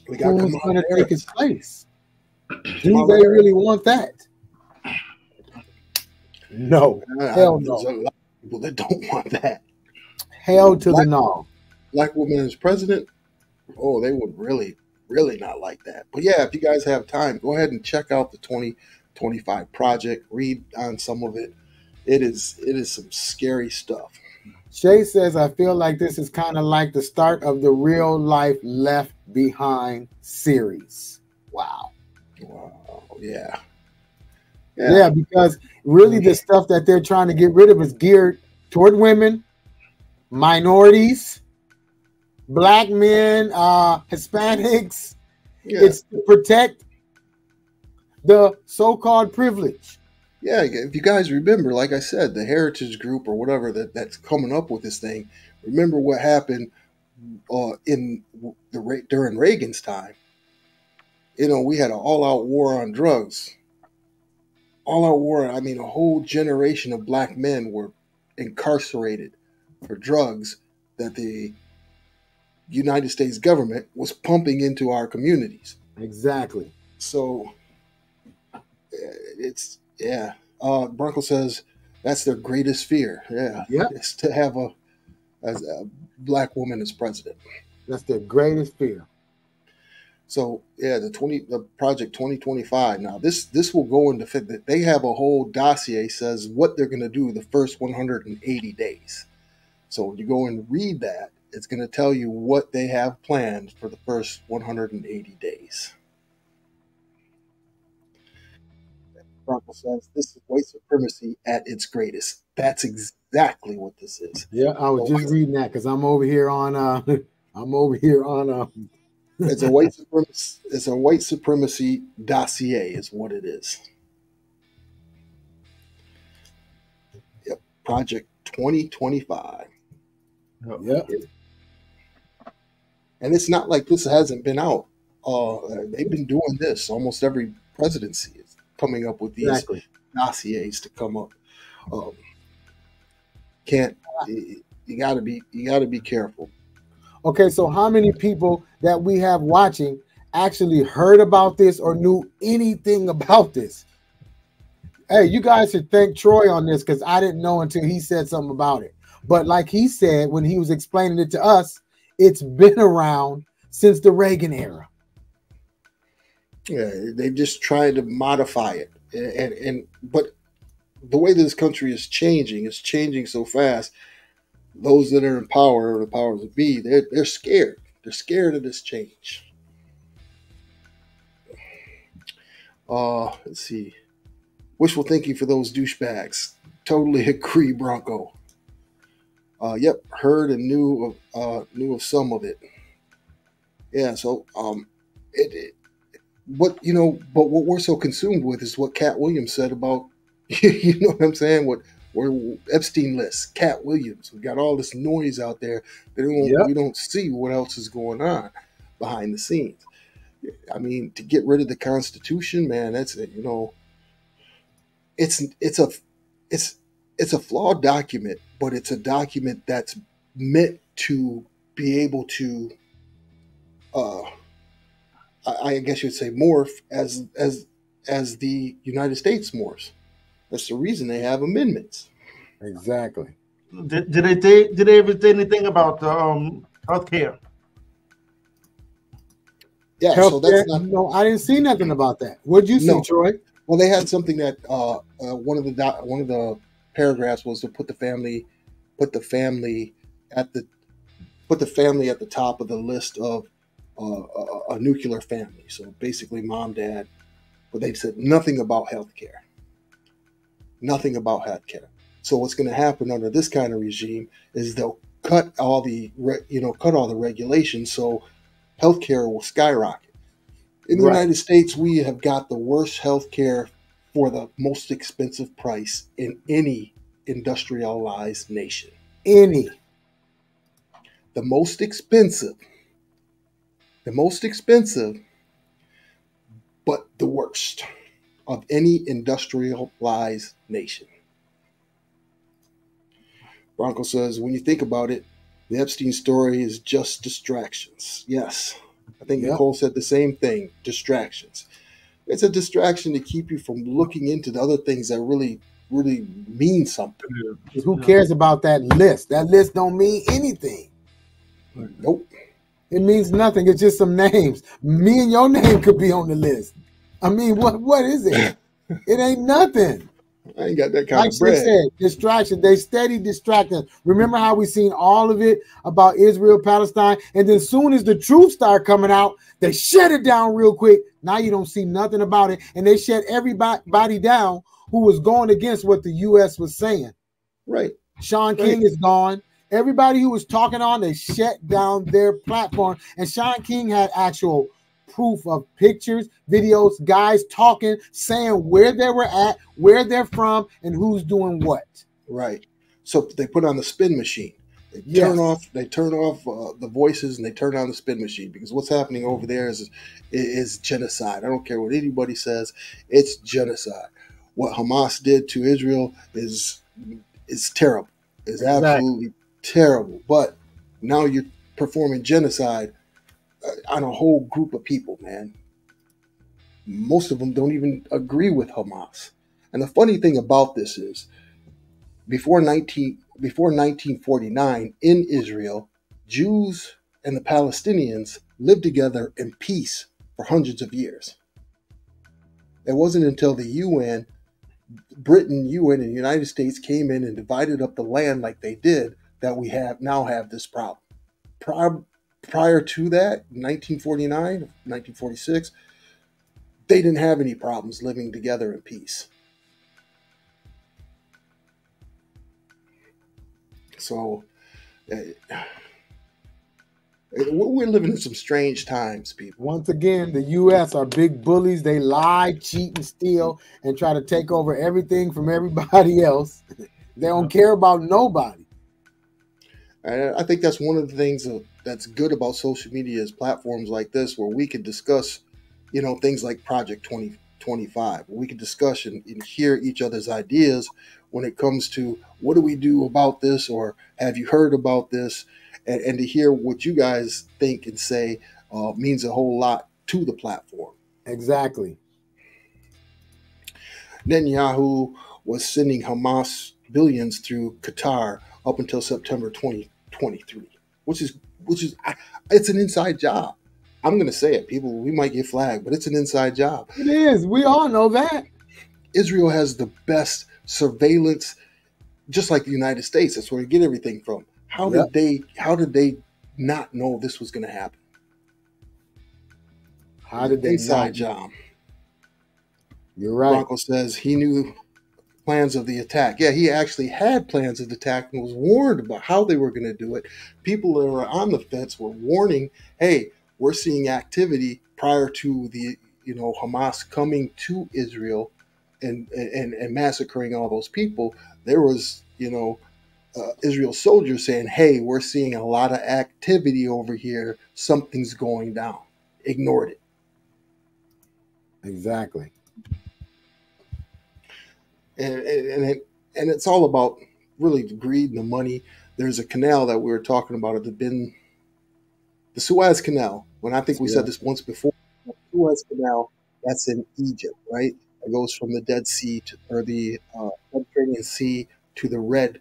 Speaker 3: We got
Speaker 4: Who's going to take his place? Do
Speaker 3: Kamala
Speaker 4: they really want that? No. Hell
Speaker 3: there's
Speaker 4: no.
Speaker 3: a lot of people that don't want that.
Speaker 4: Hell to the no.
Speaker 3: Black woman as president. Oh, they would really, really not like that. But yeah, if you guys have time, go ahead and check out the 2025 project. Read on some of it. It is it is some scary stuff.
Speaker 4: Shay says, I feel like this is kind of like the start of the real life Left Behind series. Wow.
Speaker 3: Wow. Yeah.
Speaker 4: Yeah. because really the stuff that they're trying to get rid of is geared toward women, minorities, black men, uh, Hispanics.
Speaker 3: Yeah.
Speaker 4: It's to protect the so-called privilege.
Speaker 3: Yeah, if you guys remember, like I said, the Heritage Group or whatever that, that's coming up with this thing, remember what happened uh, in the during Reagan's time. You know, we had an all-out war on drugs. All-out war. I mean, a whole generation of black men were incarcerated for drugs that the United States government was pumping into our communities.
Speaker 4: Exactly.
Speaker 3: So uh, it's yeah. Uh, Bronco says that's their greatest fear. Yeah, it's to have a as a black woman as president.
Speaker 4: That's their greatest fear.
Speaker 3: So yeah, the twenty the project twenty twenty five. Now this this will go into fit that they have a whole dossier says what they're going to do the first one hundred and eighty days. So when you go and read that, it's going to tell you what they have planned for the first one hundred and eighty days. Bronco says this is white supremacy at its greatest. That's exactly what this is.
Speaker 4: Yeah, I was just reading that because I'm over here on uh I'm over here on uh
Speaker 3: It's a white supremacy. It's a white supremacy dossier, is what it is. Yep, Project 2025,
Speaker 4: Yep.
Speaker 3: and it's not like this hasn't been out. Uh, they've been doing this almost every presidency is coming up with these
Speaker 4: Exactly.
Speaker 3: dossiers to come up. Um, can't uh-huh. you, you got to be you got to be careful.
Speaker 4: Okay, so how many people that we have watching actually heard about this or knew anything about this? Hey, you guys should thank Troy on this because I didn't know until he said something about it. But like he said when he was explaining it to us, it's been around since the Reagan era.
Speaker 3: Yeah, they just trying to modify it, and and but the way this country is changing, it's changing so fast. Those that are in power, or the powers that be, they're they're scared. They're scared of this change. Uh, let's see. Wishful thinking for those douchebags. Totally agree, Bronco. Uh, yep, heard and knew of uh, knew of some of it. Yeah, so um, it, it what you know, but what we're so consumed with is what Katt Williams said about you know what I'm saying? What where Epstein list, Katt Williams. We got all this noise out there that we don't,
Speaker 4: Yep.
Speaker 3: we don't see what else is going on behind the scenes. I mean, to get rid of the Constitution, man, that's it. You know, it's it's a it's it's a flawed document, but it's a document that's meant to be able to uh I, I guess you'd say morph as as as the United States morphs. That's the reason they have amendments.
Speaker 4: Exactly.
Speaker 2: Did, did they say, did they ever say anything about the um healthcare?
Speaker 3: Yeah, so that's not
Speaker 4: no, I didn't see nothing about that. What'd you see,
Speaker 3: No.
Speaker 4: Troy?
Speaker 3: well. They had something that uh, uh, one of the doc- one of the paragraphs was to put the family put the family at the put the family at the top of the list of uh, a, a nuclear family. So basically, mom, dad, but they said nothing about healthcare. Nothing about healthcare. So what's going to happen under this kind of regime is they'll cut all the you know cut all the regulations, so healthcare will skyrocket. In the
Speaker 4: Right.
Speaker 3: United States, we have got the worst healthcare for the most expensive price in any industrialized nation.
Speaker 4: Any.
Speaker 3: The most expensive, the most expensive, but the worst of any industrialized nation. Bronco says, when you think about it, the Epstein story is just distractions. Yes, I think
Speaker 4: Yep.
Speaker 3: Nicole said the same thing. Distractions. It's a distraction to keep you from looking into the other things that really, really mean something.
Speaker 4: Who cares about that list? That list don't mean anything.
Speaker 3: Nope.
Speaker 4: It means nothing. It's just some names. Me and your name could be on the list. I mean, what what is it? It ain't nothing.
Speaker 3: I ain't got that kind
Speaker 4: Like
Speaker 3: of bread.
Speaker 4: said, distraction. They steady distracting. Remember how we seen all of it about Israel, Palestine, and then soon as the truth start coming out, they shut it down real quick. Now you don't see nothing about it, and they shut everybody down who was going against what the U.S. was saying.
Speaker 3: Right.
Speaker 4: Sean
Speaker 3: Right.
Speaker 4: King is gone. Everybody who was talking on, they shut down their platform. And Shaun King had actual proof of pictures, videos, guys talking, saying where they were at, where they're from, and who's doing what.
Speaker 3: Right. So they put on the spin machine. They
Speaker 4: Yes.
Speaker 3: turn off. They turn off uh, the voices and they turn on the spin machine because what's happening over there is is genocide. I don't care what anybody says. It's genocide. What Hamas did to Israel is is terrible. Is
Speaker 4: Exactly.
Speaker 3: absolutely terrible. But now you're performing genocide on a whole group of people, man. Most of them don't even agree with Hamas. And the funny thing about this is, before 19 before 1949 in Israel, Jews and the Palestinians lived together in peace for hundreds of years. It wasn't until the UN, Britain, UN, and United States came in and divided up the land like they did that we have now have this problem. Prior, prior to that, 1949, 1946, they didn't have any problems living together in peace. So, uh, we're living in some strange times, people.
Speaker 4: Once again, the U.S. are big bullies. They lie, cheat, and steal, and try to take over everything from everybody else. They don't care about nobody.
Speaker 3: And I think that's one of the things that- that's good about social media is platforms like this where we can discuss, you know, things like Project 2025. we can discuss and, and hear each other's ideas when it comes to what do we do about this or have you heard about this? And, and to hear what you guys think and say uh, means a whole lot to the platform.
Speaker 4: Exactly.
Speaker 3: Netanyahu was sending Hamas billions through Qatar up until September 2023, which is which is it's an inside job. I'm going to say it. People, we might get flagged, but it's an inside job.
Speaker 4: It is. We all know that.
Speaker 3: Israel has the best surveillance, just like the United States. That's where we get everything from. How
Speaker 4: Yep.
Speaker 3: did they? How did they not know this was going to happen?
Speaker 4: How did they
Speaker 3: inside
Speaker 4: not?
Speaker 3: job?
Speaker 4: You're right.
Speaker 3: Bronco says he knew plans of the attack. Yeah, he actually had plans of the attack and was warned about how they were going to do it. People that were on the fence were warning, "Hey, we're seeing activity prior to the you know Hamas coming to Israel and and, and massacring all those people." There was you know uh, Israel soldiers saying, "Hey, we're seeing a lot of activity over here. Something's going down." Ignored it.
Speaker 4: Exactly.
Speaker 3: And and it, and it's all about really the greed and the money. There's a canal that we were talking about at the bin, the Suez Canal. When I think we
Speaker 4: Yeah.
Speaker 3: said this once before, the Suez Canal that's in Egypt, right? It goes from the Dead Sea to or the uh, Mediterranean Sea to the Red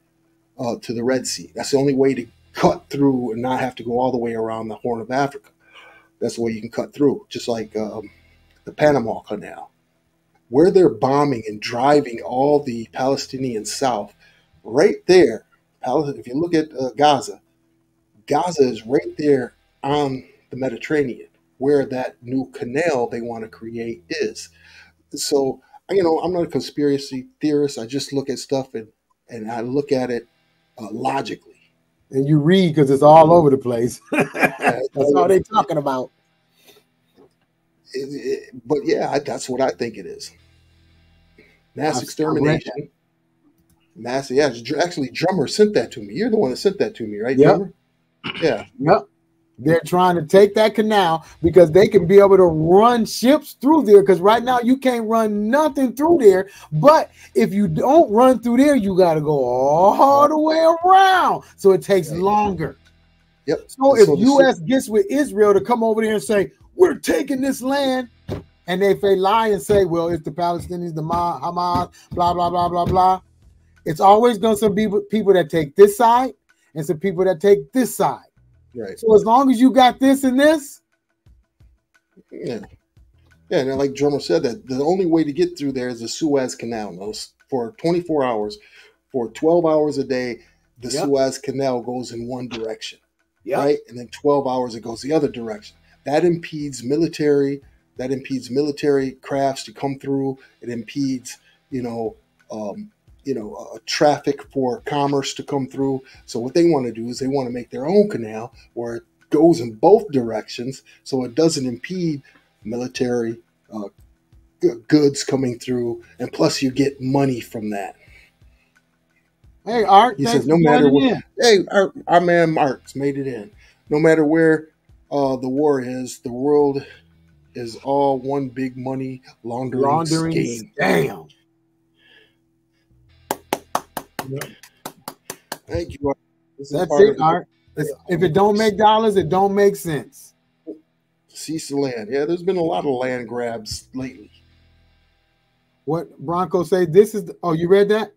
Speaker 3: uh, to the Red Sea. That's the only way to cut through and not have to go all the way around the Horn of Africa. That's the way you can cut through, just like um, the Panama Canal where they're bombing and driving all the Palestinians south, right there. If you look at uh, Gaza, Gaza is right there on the Mediterranean, where that new canal they want to create is. So, you know, I'm not a conspiracy theorist. I just look at stuff and, and I look at it uh, logically.
Speaker 4: And you read because it's all over the place. That's all they're talking about.
Speaker 3: It- it- but yeah, I, that's what I think it is. Mass
Speaker 4: I've- I've read
Speaker 3: extermination. Mass, yeah. Actually, Drummer sent that to me. You're the one that sent that to me, right,
Speaker 4: Yep.
Speaker 3: Drummer? Yeah.
Speaker 4: Yep. They're trying to take that canal because they can be able to run ships through there. Because right now you can't run nothing through there. But if you don't run through there, you got to go all the way around. So it takes longer.
Speaker 3: Yep.
Speaker 4: So if
Speaker 3: So
Speaker 4: U.S. gets with Israel to come over there and say we're taking this land, and if they lie and say, well, it's the Palestinians, the Ma- Hamas, blah blah blah blah blah, it's always going to be people, people that take this side and some people that take this side.
Speaker 3: Right.
Speaker 4: So as long as you got this and this,
Speaker 3: Yeah. Yeah, and like Drummer said, that the only way to get through there is the Suez Canal. Now, s- for 24 hours, for 12 hours a day, the
Speaker 4: Yep.
Speaker 3: Suez Canal goes in one direction,
Speaker 4: Yep.
Speaker 3: right? And then 12 hours it goes the other direction. That impedes military. That impedes military crafts to come through. It impedes, you know, um, you know, uh, traffic for commerce to come through. So what they want to do is they want to make their own canal where it goes in both directions, so it doesn't impede military uh, goods coming through, and plus you get money from that.
Speaker 4: hey Art,
Speaker 3: He says no matter what.
Speaker 4: in.
Speaker 3: Hey, our, our man Marks made it in. No matter where uh, the war is, the world is all one big money laundering,
Speaker 4: laundering
Speaker 3: scheme.
Speaker 4: scam.
Speaker 3: Thank you. This is
Speaker 4: That's it, Art. If it don't make dollars, it don't make sense.
Speaker 3: Cease the land. Yeah, there's been a lot of land grabs lately.
Speaker 4: What Bronco say? This is. The, oh, you read that?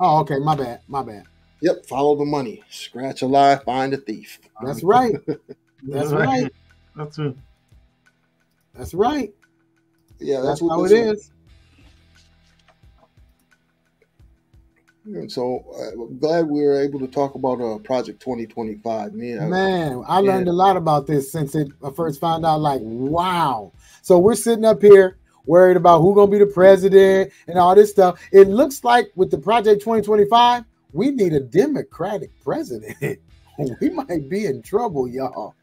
Speaker 4: Oh, okay. My bad. My bad.
Speaker 3: Yep, follow the money. Scratch a lie, find a thief.
Speaker 4: That's right. That's right.
Speaker 2: That's it.
Speaker 4: That's right.
Speaker 3: Yeah, that's,
Speaker 4: That's
Speaker 3: what
Speaker 4: how it is.
Speaker 3: And so uh, I'm glad we were able to talk about uh, Project 2025. Me, I-
Speaker 4: Man, I
Speaker 3: Yeah.
Speaker 4: learned a lot about this since it I first found out. Like, wow. So we're sitting up here worried about who's gonna be the president and all this stuff. It looks like with the Project 2025, we need a Democratic president. we might be in trouble, y'all.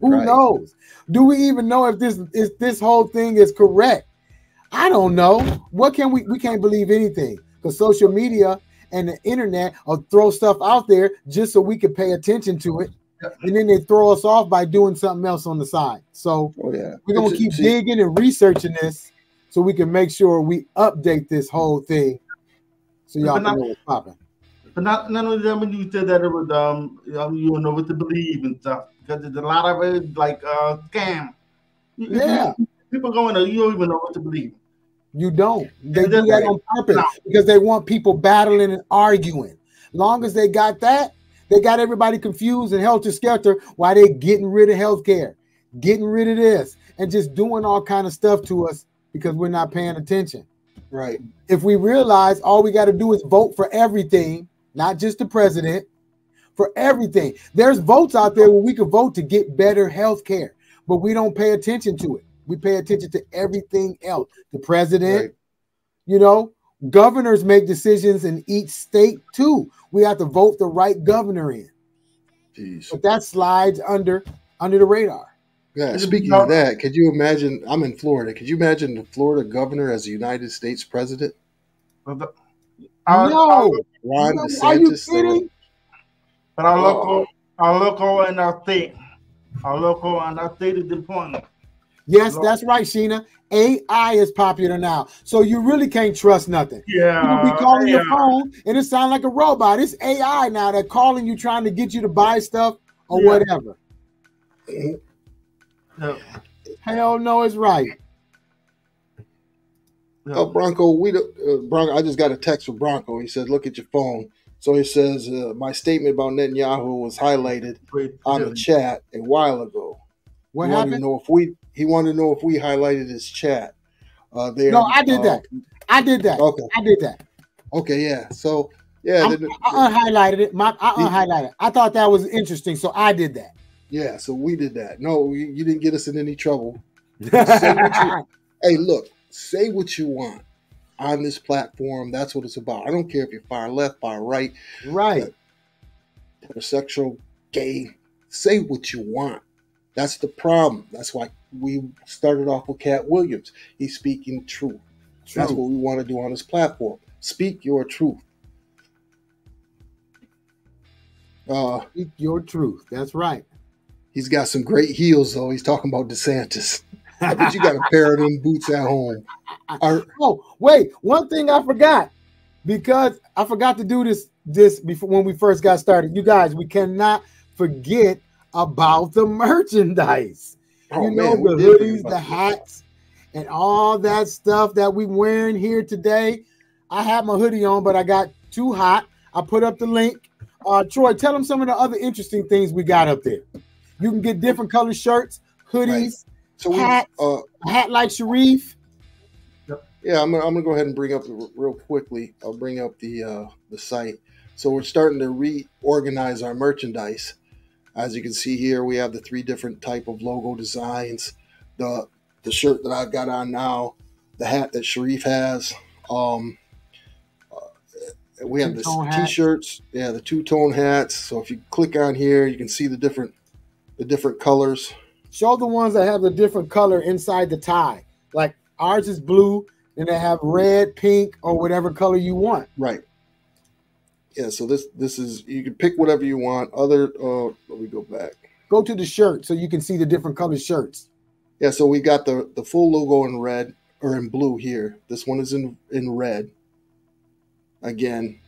Speaker 4: Who
Speaker 3: Right.
Speaker 4: knows? Do we even know if this is this whole thing is correct? I don't know. What can we we can't believe anything because social media and the internet will throw stuff out there just so we can pay attention to it. And then they throw us off by doing something else on the side. So
Speaker 3: oh yeah,
Speaker 4: we're gonna
Speaker 3: It's-
Speaker 4: keep digging and researching this so we can make sure we update this whole thing so y'all can
Speaker 2: not-
Speaker 4: know what's popping.
Speaker 2: But not not only that, when you said that it was um you, you don't know what to believe and stuff because there's a lot of it like uh scam.
Speaker 4: Yeah.
Speaker 2: people going to you don't even know what to believe.
Speaker 4: You don't. They do that on purpose because they want people battling and arguing. Long as they got that, they got everybody confused and helter skelter Why they getting rid of healthcare, getting rid of this, and just doing all kind of stuff to us because we're not paying attention.
Speaker 3: right.
Speaker 4: If we realize all we got to do is vote for everything, not just the president, for everything. There's votes out there where we could vote to get better health care, but we don't pay attention to it. We pay attention to everything else. The president,
Speaker 3: Right.
Speaker 4: you know, governors make decisions in each state too. We have to vote the right governor in,
Speaker 3: Jeez.
Speaker 4: but that slides under under the radar.
Speaker 3: Yeah. Speaking of that, could you imagine? I'm in Florida. Could you imagine the Florida governor as the United States president?
Speaker 2: But the- our-
Speaker 4: no,
Speaker 2: our-
Speaker 3: Ron
Speaker 4: No, are you
Speaker 3: DeSantis.
Speaker 4: kidding?
Speaker 2: But our
Speaker 3: Oh.
Speaker 2: local, our local and our state, our local and our state is important.
Speaker 4: Yes,
Speaker 2: Lord.
Speaker 4: that's right, Sheena. AI is popular now, so you really can't trust nothing.
Speaker 2: Yeah,
Speaker 4: You can be calling your phone and it sounds like a robot. It's AI now. They're calling you, trying to get you to buy stuff or
Speaker 2: Yeah.
Speaker 4: whatever.
Speaker 2: Yeah.
Speaker 4: Hell no, it's right.
Speaker 3: Oh, Bronco, we uh, Bronco. I just got a text from Bronco. He said, "Look at your phone." So he says, uh, "My statement about Netanyahu was highlighted on the chat a while ago."
Speaker 4: What
Speaker 3: he wanted to know if we he wanted to know if we highlighted his chat. Uh, there.
Speaker 4: No, I did
Speaker 3: uh,
Speaker 4: that. I did that.
Speaker 3: Okay.
Speaker 4: I did that.
Speaker 3: Okay. Yeah. So yeah.
Speaker 4: I unhighlighted it. My, I unhighlighted. it. I thought that was interesting, so I did that.
Speaker 3: yeah. So we did that. No, you, you didn't get us in any trouble. You- hey, look. Say what you want on this platform. That's what it's about. I don't care if you're far left, far right,
Speaker 4: right.
Speaker 3: heterosexual, gay. Say what you want. That's the problem. That's why we started off with Katt Williams. He's speaking truth. That's what we want to do on this platform. Speak your truth. Uh,
Speaker 4: Speak your truth. That's right.
Speaker 3: he's got some great heels, though. He's talking about DeSantis. I bet you got a pair of them boots at home.
Speaker 4: Oh, wait, one thing I forgot because I forgot to do this this before when we first got started. You guys, we cannot forget about the merchandise.
Speaker 3: Oh,
Speaker 4: you know
Speaker 3: man,
Speaker 4: the hoodies, the hats, and all that stuff that we wearing here today. I have my hoodie on, but I got too hot. I put up the link. Uh, Troy, tell them some of the other interesting things we got up there. You can get different color shirts, hoodies,
Speaker 3: So we,
Speaker 4: hats,
Speaker 3: uh,
Speaker 4: hat like Sharif.
Speaker 3: Yeah, I'm gonna, I'm gonna go ahead and bring up the, real quickly. I'll bring up the uh, the site. So we're starting to reorganize our merchandise. As you can see here, we have the three different type of logo designs. The the shirt that I've got on now, the hat that Sharif has. Um, uh, we have the
Speaker 4: Two-tone hat.
Speaker 3: t-shirts. Yeah, the two tone hats. So if you click on here, you can see the different the different colors.
Speaker 4: Show the ones that have the different color inside the tie. Like ours is blue, and they have red, pink, or whatever color you want.
Speaker 3: Right. Yeah, so this this is you can pick whatever you want. Other uh let me go back.
Speaker 4: Go to the shirt so you can see the different colored shirts.
Speaker 3: Yeah, so we got the the full logo in red or in blue here. This one is in in red. Again,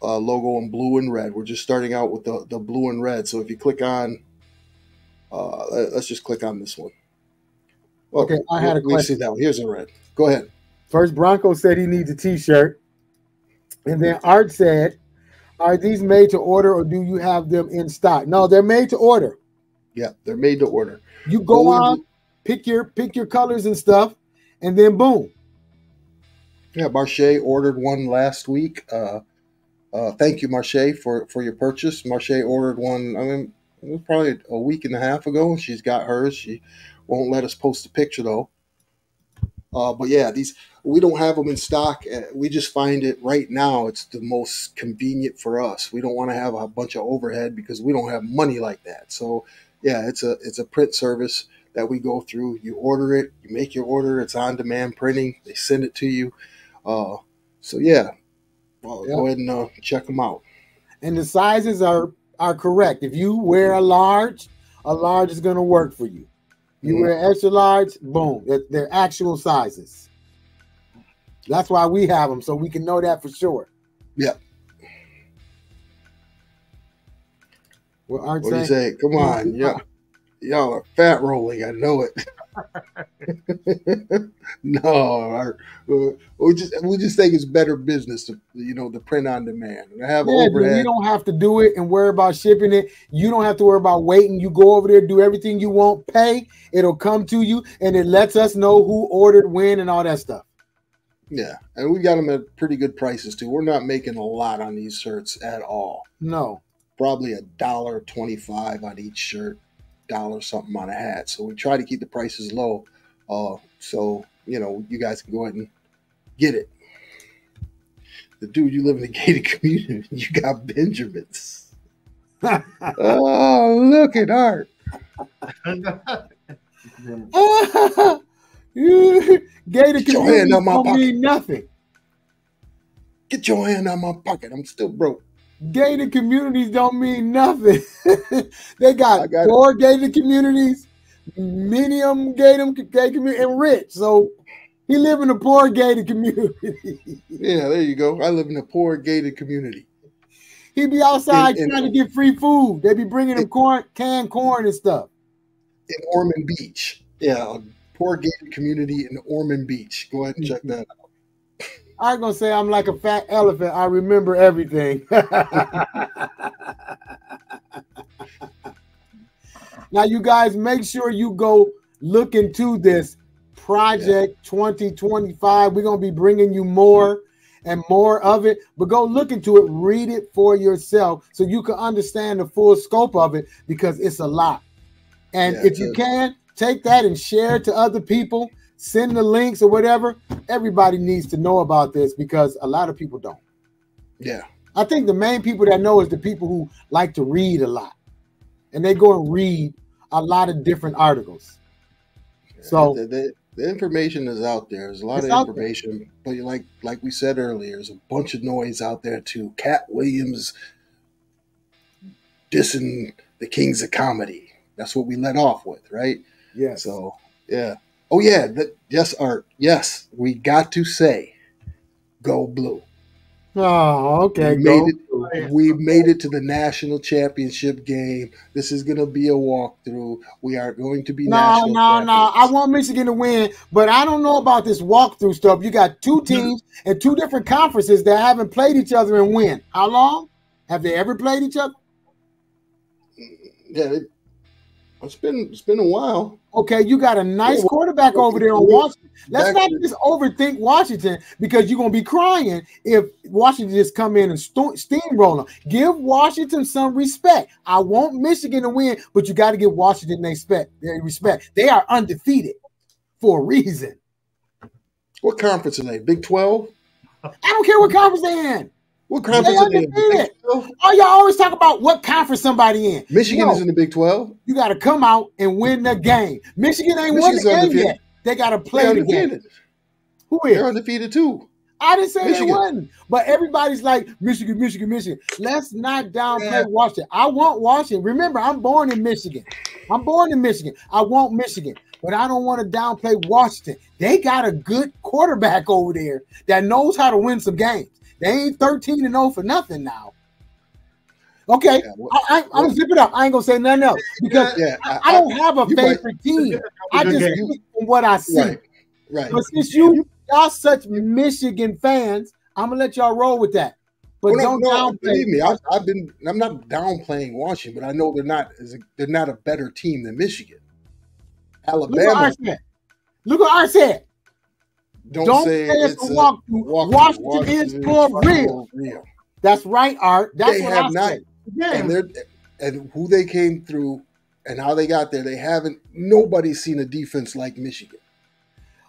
Speaker 3: uh logo in blue and red. We're just starting out with the the blue and red. So if you click on uh let- let's just click on this one. Well,
Speaker 4: Okay, I had a question.
Speaker 3: see that one. Here's in red. Go ahead.
Speaker 4: First, Bronco said he needs a T-shirt, and then Art said, "Are these made to order, or do you have them in stock?" No, they're made to order.
Speaker 3: Yeah, they're made to order.
Speaker 4: You go on, pick your pick your colors and stuff, and then boom.
Speaker 3: Yeah, Marche ordered one last week. Uh, uh, thank you, Marche, for for your purchase. Marche ordered one. I mean, it was probably a week and a half ago. She's got hers. She won't let us post a picture though. Uh, but yeah, these we don't have them in stock. Uh, We just find it right now. It's the most convenient for us. We don't want to have a bunch of overhead because we don't have money like that. So yeah, it's a it's a print service that we go through. You order it, you make your order. It's on demand printing. They send it to you. Uh, so yeah, well,
Speaker 4: Yeah.
Speaker 3: go ahead and uh, check them out.
Speaker 4: And the sizes are are correct. If you wear a large, a large is going to work for you. You
Speaker 3: Mhm.
Speaker 4: wear extra large, boom, they're, they're actual sizes. That's why we have them, so we can know that for sure.
Speaker 3: Yeah.
Speaker 4: What Art
Speaker 3: What do you
Speaker 4: say?
Speaker 3: Come on, yeah. Y'all are fat rolling. I know it. no, our, uh, we just we just think it's better business to you know the print on demand. And have
Speaker 4: Yeah, but we don't have to do it and worry about shipping it. You don't have to worry about waiting. You go over there, do everything you want, pay. It'll come to you, and it lets us know who ordered when and all that stuff.
Speaker 3: Yeah, and we got them at pretty good prices too. We're not making a lot on these shirts at all.
Speaker 4: No,
Speaker 3: Probably a dollar twenty-five on each shirt, dollar something on a hat. So we try to keep the prices low. Uh, so you know you guys can go ahead and get it. The dude, you live in a gated community. You got Benjamins. oh, look at Art.
Speaker 4: Gator
Speaker 3: Get your
Speaker 4: community
Speaker 3: hand out my
Speaker 4: don't
Speaker 3: pocket.
Speaker 4: mean nothing.
Speaker 3: Get your hand out my pocket. I'm still broke.
Speaker 4: Gated communities don't mean nothing. they got,
Speaker 3: got it.
Speaker 4: poor gated communities, medium gated gated community, and rich. So he live in a poor gated community.
Speaker 3: Yeah, there you go. I live in a poor gated community.
Speaker 4: he be outside
Speaker 3: In- in-
Speaker 4: trying to get free food. They be bringing him corn, canned corn and stuff.
Speaker 3: in Ormond Beach. Yeah, a poor gated community in Ormond Beach. Go ahead and mm-hmm. check that out.
Speaker 4: I gonna say I'm like a fat elephant. I remember everything. now, you guys, make sure you go look into this project 2025. We're gonna be bringing you more and more of it, but go look into it, read it for yourself, so you can understand the full scope of it because it's a lot. And
Speaker 3: Yeah,
Speaker 4: if you can, take that and share it to other people. Send the links or whatever. Everybody needs to know about this because a lot of people don't.
Speaker 3: Yeah,
Speaker 4: I think the main people that know is the people who like to read a lot, and they go and read a lot of different articles. So
Speaker 3: the, the, the information is out there. There's a lot of information, but like like we said earlier, there's a bunch of noise out there too. Katt Williams dissing the kings of comedy. That's what we let off with, right?
Speaker 4: Yeah.
Speaker 3: So yeah. Oh yeah. That, yes, Art. Yes, we got to say, go blue.
Speaker 4: oh okay,
Speaker 3: we made it. We made it to the national championship game. This is going to be a walkthrough. We are going to be
Speaker 4: No,
Speaker 3: national
Speaker 4: no, no. I want Michigan to win, but I don't know about this walkthrough stuff. You got two teams and two different conferences that haven't played each other and win. How long? Have they ever played each other?
Speaker 3: Yeah, it's been it's been a while.
Speaker 4: Okay, you got a nice quarterback over there on Washington. Let's not just overthink Washington because you're gonna be crying if Washington just come in and steamroll them. Give Washington some respect. I want Michigan to win, but you got to give Washington respect. Respect. They are undefeated for a reason.
Speaker 3: What conference are they? Big Twelve.
Speaker 4: I don't care what conference they're in.
Speaker 3: What conference are they in? 12?
Speaker 4: Oh, y'all always talk about what conference somebody in.
Speaker 3: Michigan
Speaker 4: No,
Speaker 3: is in the Big Twelve.
Speaker 4: You got to come out and win the game. Michigan ain't
Speaker 3: Michigan's
Speaker 4: won the game yet. They got to play the game. Who is?
Speaker 3: They're undefeated too.
Speaker 4: I didn't say
Speaker 3: Michigan.
Speaker 4: they wasn't, but everybody's like Michigan, Michigan, Michigan. Let's not downplay
Speaker 2: Yeah.
Speaker 4: Washington. I want Washington. Remember, I'm born in Michigan. I'm born in Michigan. I want Michigan, but I don't want to downplay Washington. They got a good quarterback over there that knows how to win some games. They ain't 13 and 0 for nothing now. Okay,
Speaker 3: Yeah, well,
Speaker 4: I, I, I'm gonna zip it up. I ain't gonna say nothing else because
Speaker 3: yeah,
Speaker 4: I, I don't have a
Speaker 3: might-
Speaker 4: favorite team. I just speak from what I see.
Speaker 3: right, right.
Speaker 4: But since you y'all such Michigan fans, I'm gonna let y'all roll with that. But
Speaker 3: Well,
Speaker 4: don't
Speaker 3: no, believe me. I've, I've been. I'm not downplaying Washington, but I know they're not. a- They're not a better team than Michigan.
Speaker 4: Look what
Speaker 3: Alabama.
Speaker 4: I said. Look what I said.
Speaker 3: Don't,
Speaker 4: Don't
Speaker 3: say
Speaker 4: say it's
Speaker 3: it's
Speaker 4: a
Speaker 3: a
Speaker 4: walkthrough.
Speaker 3: walkthrough.
Speaker 4: Washington is
Speaker 3: Washington
Speaker 4: for
Speaker 3: for
Speaker 4: real.
Speaker 3: real.
Speaker 4: That's right, Art. That's
Speaker 3: They
Speaker 4: what
Speaker 3: have
Speaker 4: I
Speaker 3: not-
Speaker 4: said.
Speaker 3: and they're and who they came through and how they got there. They haven't. Nobody's seen a defense like Michigan.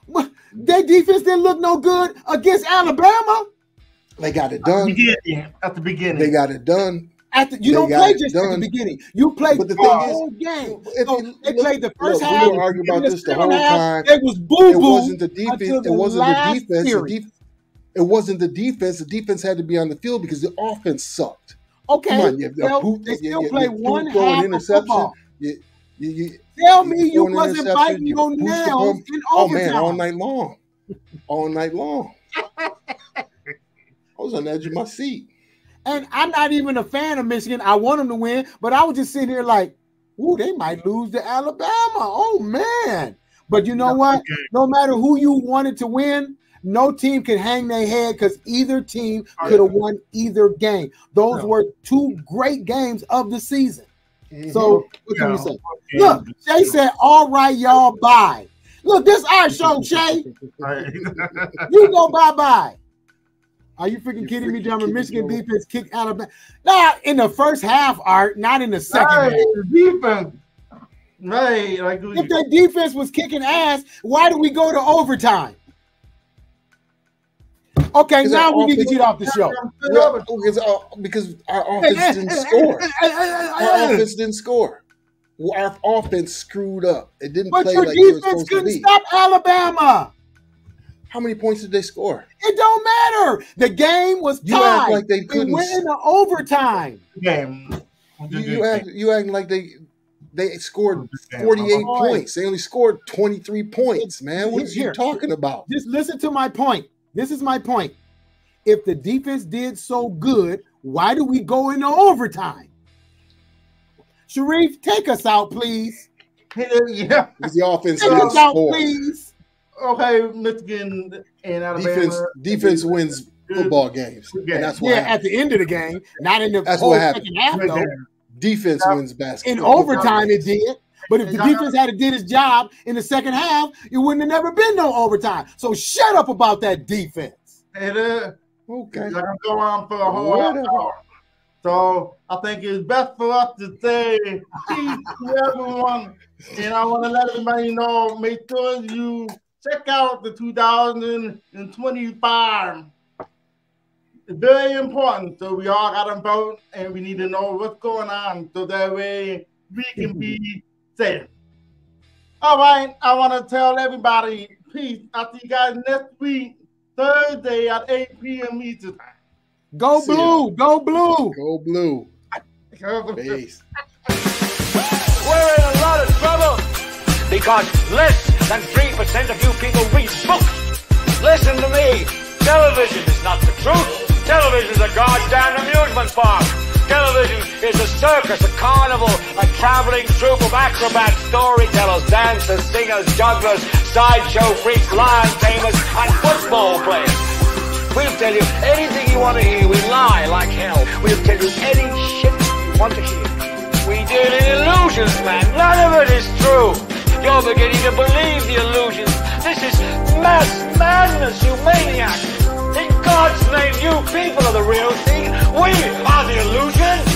Speaker 4: What? Their defense didn't look no good against Alabama.
Speaker 3: They got it
Speaker 2: At the
Speaker 3: done.
Speaker 2: beginning. At the beginning.
Speaker 3: They got it done.
Speaker 4: The, you
Speaker 3: They
Speaker 4: don't play just at the beginning. You play
Speaker 3: But
Speaker 4: the
Speaker 3: thing is,
Speaker 4: whole game.
Speaker 3: if
Speaker 4: So
Speaker 3: you
Speaker 4: they played the first
Speaker 3: look, we
Speaker 4: half.
Speaker 3: gonna argue about this the whole
Speaker 4: half,
Speaker 3: time.
Speaker 4: It was boo boo.
Speaker 3: It wasn't the defense. It wasn't the defense. The def- it wasn't the defense. The defense had to be on the field because the offense sucked.
Speaker 4: Okay,
Speaker 3: on, you,
Speaker 4: well,
Speaker 3: poop-
Speaker 4: they still
Speaker 3: you-
Speaker 4: play one half
Speaker 3: interception.
Speaker 4: football.
Speaker 3: You, you,
Speaker 4: Tell me you wasn't biting your nails in
Speaker 3: Oh man, all night long, all night long. I was on the edge of my seat.
Speaker 4: And I'm not even a fan of Michigan. I want them to win, but I was just sitting here like, ooh, they might lose to Alabama. Oh man. But you know what? No matter who you wanted to win, no team could hang their head because either team could have won either game. Those
Speaker 2: No.
Speaker 4: were two great games of the season.
Speaker 3: Mm-hmm.
Speaker 4: So what can
Speaker 2: Yeah.
Speaker 4: say? Look, Shay said, all right, y'all, bye. Look, this is our show, Shay.
Speaker 2: Right.
Speaker 4: You go bye bye. Are you freaking
Speaker 3: You
Speaker 4: kidding me,
Speaker 3: freaking
Speaker 4: German?
Speaker 3: kidding
Speaker 4: Michigan
Speaker 3: me,
Speaker 4: defense kicked Alabama. Nah, in the first half, Art, not in the second half.
Speaker 2: Defense. Right, like
Speaker 4: If their defense was kicking ass, why do we go to overtime? Okay,
Speaker 3: Is
Speaker 4: now we need to
Speaker 3: offense-
Speaker 4: get off the show.
Speaker 3: Well, because, uh, because our offense didn't score. Our offense didn't score. Our offense screwed up. It didn't
Speaker 4: But
Speaker 3: play
Speaker 4: your
Speaker 3: like it was
Speaker 4: defense
Speaker 3: supposed to
Speaker 4: couldn't
Speaker 3: be.
Speaker 4: stop Alabama.
Speaker 3: How many points did they score?
Speaker 4: It don't matter. The game was
Speaker 3: You act
Speaker 4: tied.
Speaker 3: like they
Speaker 4: We
Speaker 3: couldn't
Speaker 4: went
Speaker 3: s-
Speaker 4: into overtime.
Speaker 2: game.
Speaker 3: You, you act you acting like they they scored 48
Speaker 4: Boy.
Speaker 3: points. They only scored 23 points, man. What
Speaker 4: are
Speaker 3: you talking about?
Speaker 4: Just listen to my point. This is my point. If the defense did so good, why do we go into overtime? Sharif, take us out, please.
Speaker 2: Yeah.
Speaker 3: Because the offense
Speaker 4: Take
Speaker 3: didn't
Speaker 4: us out,
Speaker 3: score.
Speaker 4: please.
Speaker 2: Okay, Michigan and Alabama.
Speaker 3: Defense defense wins
Speaker 2: Good.
Speaker 3: football games.
Speaker 2: Good
Speaker 3: And that's what
Speaker 4: Yeah,
Speaker 3: happened.
Speaker 4: at the end of the game, not in the
Speaker 3: That's
Speaker 4: whole
Speaker 3: what happened.
Speaker 4: second half,
Speaker 2: Good
Speaker 4: though.
Speaker 3: Defense
Speaker 2: Yeah.
Speaker 3: wins basketball.
Speaker 4: In overtime, it did. But if the defense had did its job in the second half, it wouldn't have never been no overtime. So shut up about that defense.
Speaker 2: And uh,
Speaker 3: Okay.
Speaker 2: I can go on for a whole
Speaker 3: Whatever.
Speaker 2: hour. So I think it's best for us to say peace to everyone. And I want to let everybody know, make sure you check out the 2025. It's very important. So we all got to vote and we need to know what's going on so that way we can be safe. All right. I want to tell everybody peace. I'll see you guys next week, Thursday at 8 p.m. Eastern time.
Speaker 4: Go
Speaker 3: See ya.
Speaker 4: blue, go blue.
Speaker 3: Go blue.
Speaker 2: We're
Speaker 1: We're in a lot of trouble because less than 3% of you people read books. Listen to me. Television is not the truth. Television's a goddamn amusement park. Television is a circus, a carnival, a traveling troupe of acrobats, storytellers, dancers, singers, jugglers, sideshow freaks, lion tamers, and football players. We'll tell you anything you want to hear. We lie like hell. We'll tell you any shit you want to hear. We deal in illusions, man. None of it is true. You're beginning to believe the illusions. This is mass madness, you maniacs. In God's name, you people are the real thing. We are the illusion.